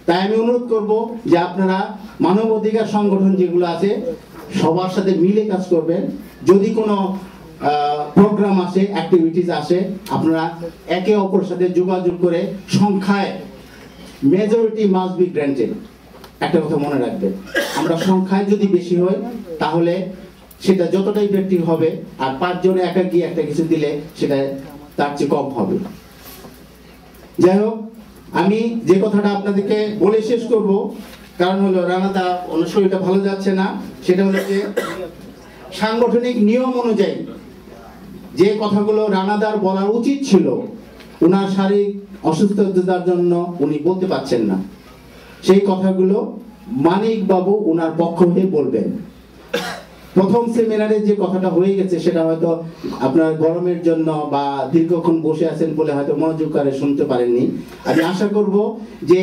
তাই আমি অনুরোধ করব যে আপনারা মানব অধিকার সংগঠন যেগুলো আছে, সবার সাথে মিলে কাজ করবেন। যদি কোনো প্রোগ্রাম আসে অ্যাক্টিভিটিস আসে, আপনারা একে অপরের সাথে যোগাযোগ করে সংখ্যায় মেজরিটি মাস্ট বি গ্র্যান্টেড একটা কথা মনে রাখবেন আমরা সংখ্যায় যদি বেশি হয় তাহলে সেটা যতটা ইফেক্টিভ হবে, আর পাঁচজনে একা গিয়ে একটা কিছু দিলে সেটা তার চেয়ে কম হবে। যাই হোক, আমি যে কথাটা আপনাদেরকে বলে শেষ করব, কারণ হলো রানাদা ওনার শরীরটা ভালো যাচ্ছে না, সেটা হলো যে সাংগঠনিক নিয়ম অনুযায়ী যে কথাগুলো রানাদার বলার উচিত ছিল ওনার শারীরিক অসুস্থতার জন্য উনি বলতে পারছেন না। সেই কথাগুলো মানিক বাবু ওনার পক্ষ হয়ে বলবেন। প্রথম সেমিনারে যে কথাটা হয়ে গেছে, সেটা হয়তো আপনার গরমের জন্য বা দীর্ঘক্ষণ বসে আছেন বলে হয়তো মনোযোগ করে শুনতে পারেননি। আমি আশা করব যে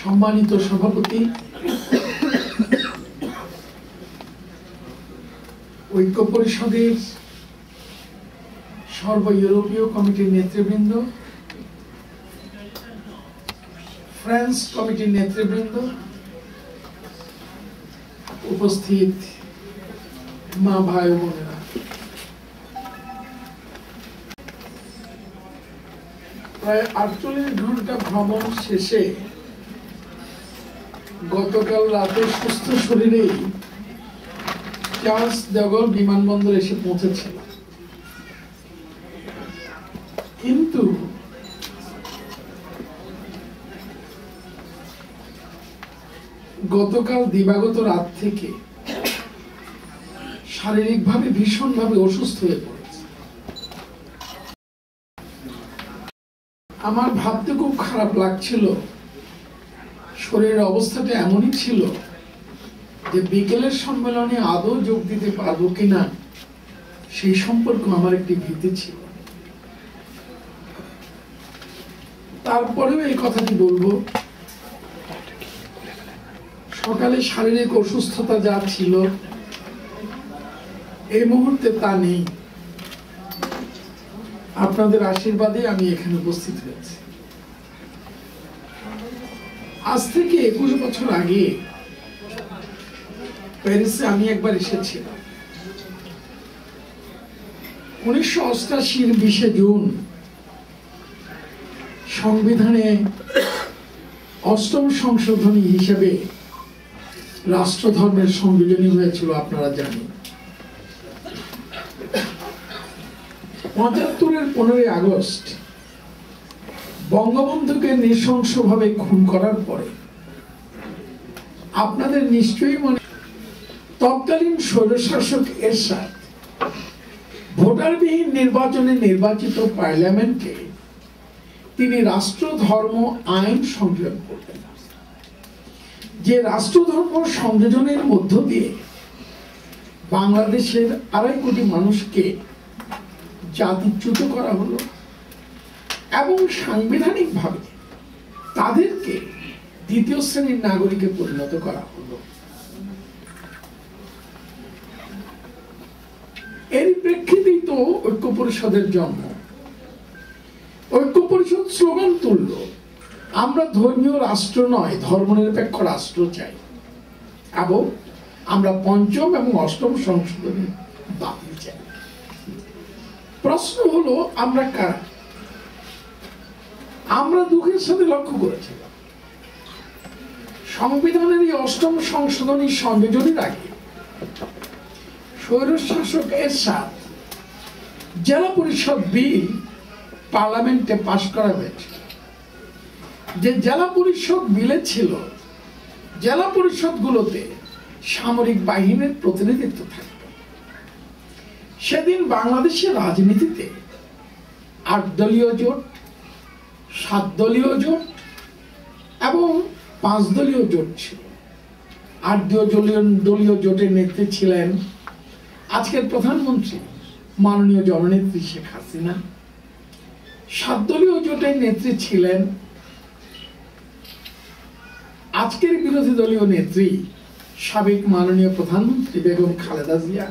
সম্মানিত সভাপতি, ঐক্য পরিষদের সর্ব ইউরোপীয় কমিটির নেতৃবৃন্দ ফ্রান্স কমিটির নেতৃবৃন্দ উপস্থিত মা, ভাই বোনেরা। প্রায় আটচল্লিশ ঘণ্টা ভ্রমণ শেষে গতকাল রাতে সুস্থ শরীরেই চার্লস দেগল বিমানবন্দর এসে পৌঁছেছিল গতকাল দিবাগত রাত থেকে শারীরিকভাবে ভীষণভাবে অসুস্থ হয়ে পড়েছে। আমার ভাবতে খুব খারাপ লাগছিল, শরীরের অবস্থাটা এমনই ছিল যে বিকেলের সম্মেলনে আদৌ যোগ দিতে পারব কিনা সেই সম্পর্ক আমার একটি ভীতি ছিল। তারপরেও এই কথাটি বলব সকালে শারীরিক অসুস্থতা যা ছিল, এই মুহূর্তে তা নেই। আপনাদের আশীর্বাদে আমি এখানে উপস্থিত হয়েছি। আজ থেকে একুশ বছর আগে প্যারিসে আমি একবার এসেছিলাম। উনিশশো অষ্টাশির বিশে জুন সংবিধানে অষ্টম সংশোধনী হিসেবে রাষ্ট্রধর্মের সংযোজনী হয়েছিল, আপনারা জানেন। পঁচাত্তরের পনেরোই আগস্ট, বঙ্গবন্ধুকে নৃশংসভাবে খুন করার পরে, আপনাদের নিশ্চয়ই মনে তৎকালীন স্বৈরশাসক এরশাদ ভোটারবিহীন নির্বাচনে নির্বাচিত পার্লামেন্টে তিনি রাষ্ট্র ধর্ম আইন সংযোগ করতেন। যে রাষ্ট্রধর্ম সংযোজনের মধ্য দিয়ে বাংলাদেশের আড়াই কোটি মানুষকে জাতিচ্যুত করা হলো এবং সাংবিধানিকভাবে তাদেরকে দ্বিতীয় শ্রেণির নাগরিকে পরিণত করা হলো। এর প্রেক্ষিতেই তো ঐক্য পরিষদের জন্ম। ঐক্য পরিষদ স্লোগান তুলল আমরা ধর্মীয় রাষ্ট্র নয়, ধর্মনিরপেক্ষ রাষ্ট্র চাই। এবং আমরা পঞ্চম এবং অষ্টম সংশোধনী বাতিল চাই। প্রশ্ন হলো, আমরা কারা? আমরা দুঃখের সাথে লক্ষ্য করেছিলাম। সংবিধানের এই অষ্টম সংশোধনী সংযোজনের আগে স্বৈরশাসক এরশাদ জেলা পরিষদ বিল পার্লামেন্টে পাশ করা হয়েছিল যে জেলা পরিষদ মিলে ছিল জেলা পরিষদগুলোতে সামরিক বাহিনীর প্রতিনিধিত্ব থাকবে সেদিন বাংলাদেশের রাজনীতিতে আট দলীয় জোট, সাত দলীয় জোট এবং পাঁচ দলীয় জোট ছিল। আট দলীয় দলীয় জোটের নেত্রী ছিলেন আজকের প্রধানমন্ত্রী মাননীয় জননেত্রী শেখ হাসিনা। সাতদলীয় জোটের নেত্রী ছিলেন আজকের বিরোধী দলীয় নেত্রী সাবেক মাননীয় প্রধানমন্ত্রী বেগম খালেদা জিয়া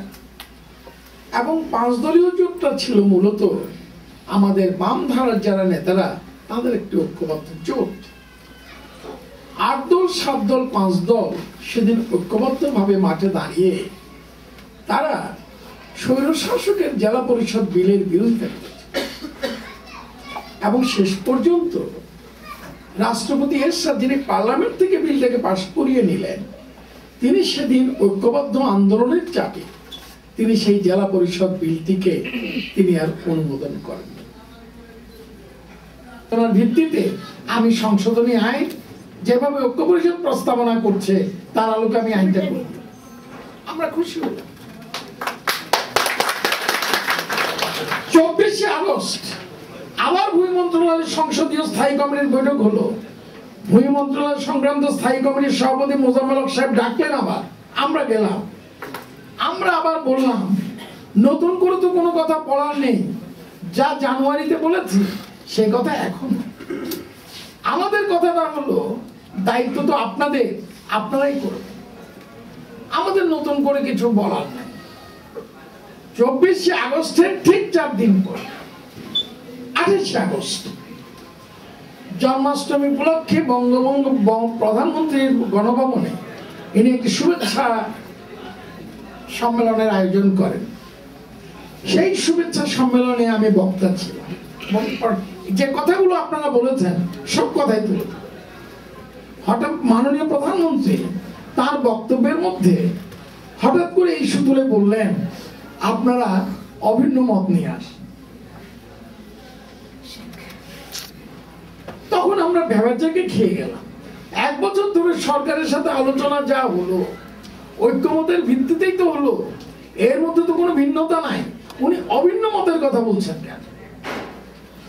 এবং পাঁচ দলীয় জোটটা ছিল মূলত আমাদের বাম ধারার যারা নেতারা, তাদের একটি ঐক্যবদ্ধ জোট আট দল, সাত দল, পাঁচ দল সেদিন ঐক্যবদ্ধ ভাবে মাঠে দাঁড়িয়ে তারা স্বৈরশাসকের জেলা পরিষদ বিলের বিরুদ্ধে করেছে। এবং শেষ পর্যন্ত রাষ্ট্রপতি এরশাদ যিনি পার্লামেন্ট থেকে বিলটাকে পাশ করিয়ে নিলেন, তিনি সেদিন ঐক্যবদ্ধ আন্দোলনের চাপে তিনি সেই জেলা পরিষদ বিলটিকে তিনি আর অনুমোদন করেন ভিত্তিতে আমি সংশোধনী আইন যেভাবে ঐক্য পরিষদ প্রস্তাবনা করছে, তার আলোকে আমি আইনটা করি আমরা খুশি হলাম। চব্বিশে আগস্ট আবার ভূমি মন্ত্রণালয়ের সংসদীয় স্থায়ী কমিটির বৈঠক হলো। ভূমি মন্ত্রণালয় সংক্রান্ত স্থায়ী কমিটির সভাপতি মোজাম্মেল সাহেব ডাকলেন আবার। আমরা গেলাম। আমরা আবার বললাম, নতুন করে তো কোনো কথা বলার নেই। যা জানুয়ারিতে বলেছি, সে কথা এখন। আমাদের কথাটা হলো, দায়িত্ব তো আপনাদের, আপনারাই করবেন আমাদের নতুন করে কিছু বলার নেই। চব্বিশে আগস্টের ঠিক চার দিন পর। আগস্ট। জন্মাষ্টমী উপলক্ষে বঙ্গবঙ্গ প্রধানমন্ত্রীর গণভবনে ইনি একটি শুভেচ্ছা সম্মেলনের আয়োজন করেন। সেই শুভেচ্ছা সম্মেলনে আমি বক্তা ছিলাম। যে কথাগুলো আপনারা বলেছেন, সব কথাই তুলে হঠাৎ মাননীয় প্রধানমন্ত্রী তার বক্তব্যের মধ্যে হঠাৎ করে এই সুতুলে বললেন, আপনারা অভিন্ন মত নিয়ে আসেন। তখন আমরা ভেবাচাকে খেয়ে গেলাম। এক বছর ধরে সরকারের সাথে আলোচনা যা হলো, ঐক্যমতের ভিত্তিতেই তো হলো। এর মধ্যে তো কোনো ভিন্নতা নাই। উনি অভিন্ন মতের কথা বলছেন কেন?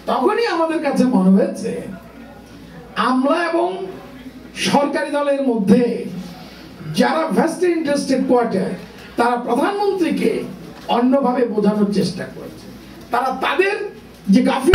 তখনই আমাদের কাছে মনে হয়েছে আমলা এবং সরকারি দলের মধ্যে যারা ভেস্ট ইন্টারেস্টেড কোয়ার্টার তারা প্রধানমন্ত্রীকে অন্যভাবে বোঝানোর চেষ্টা করেছে। তারা তাদের যে গাফি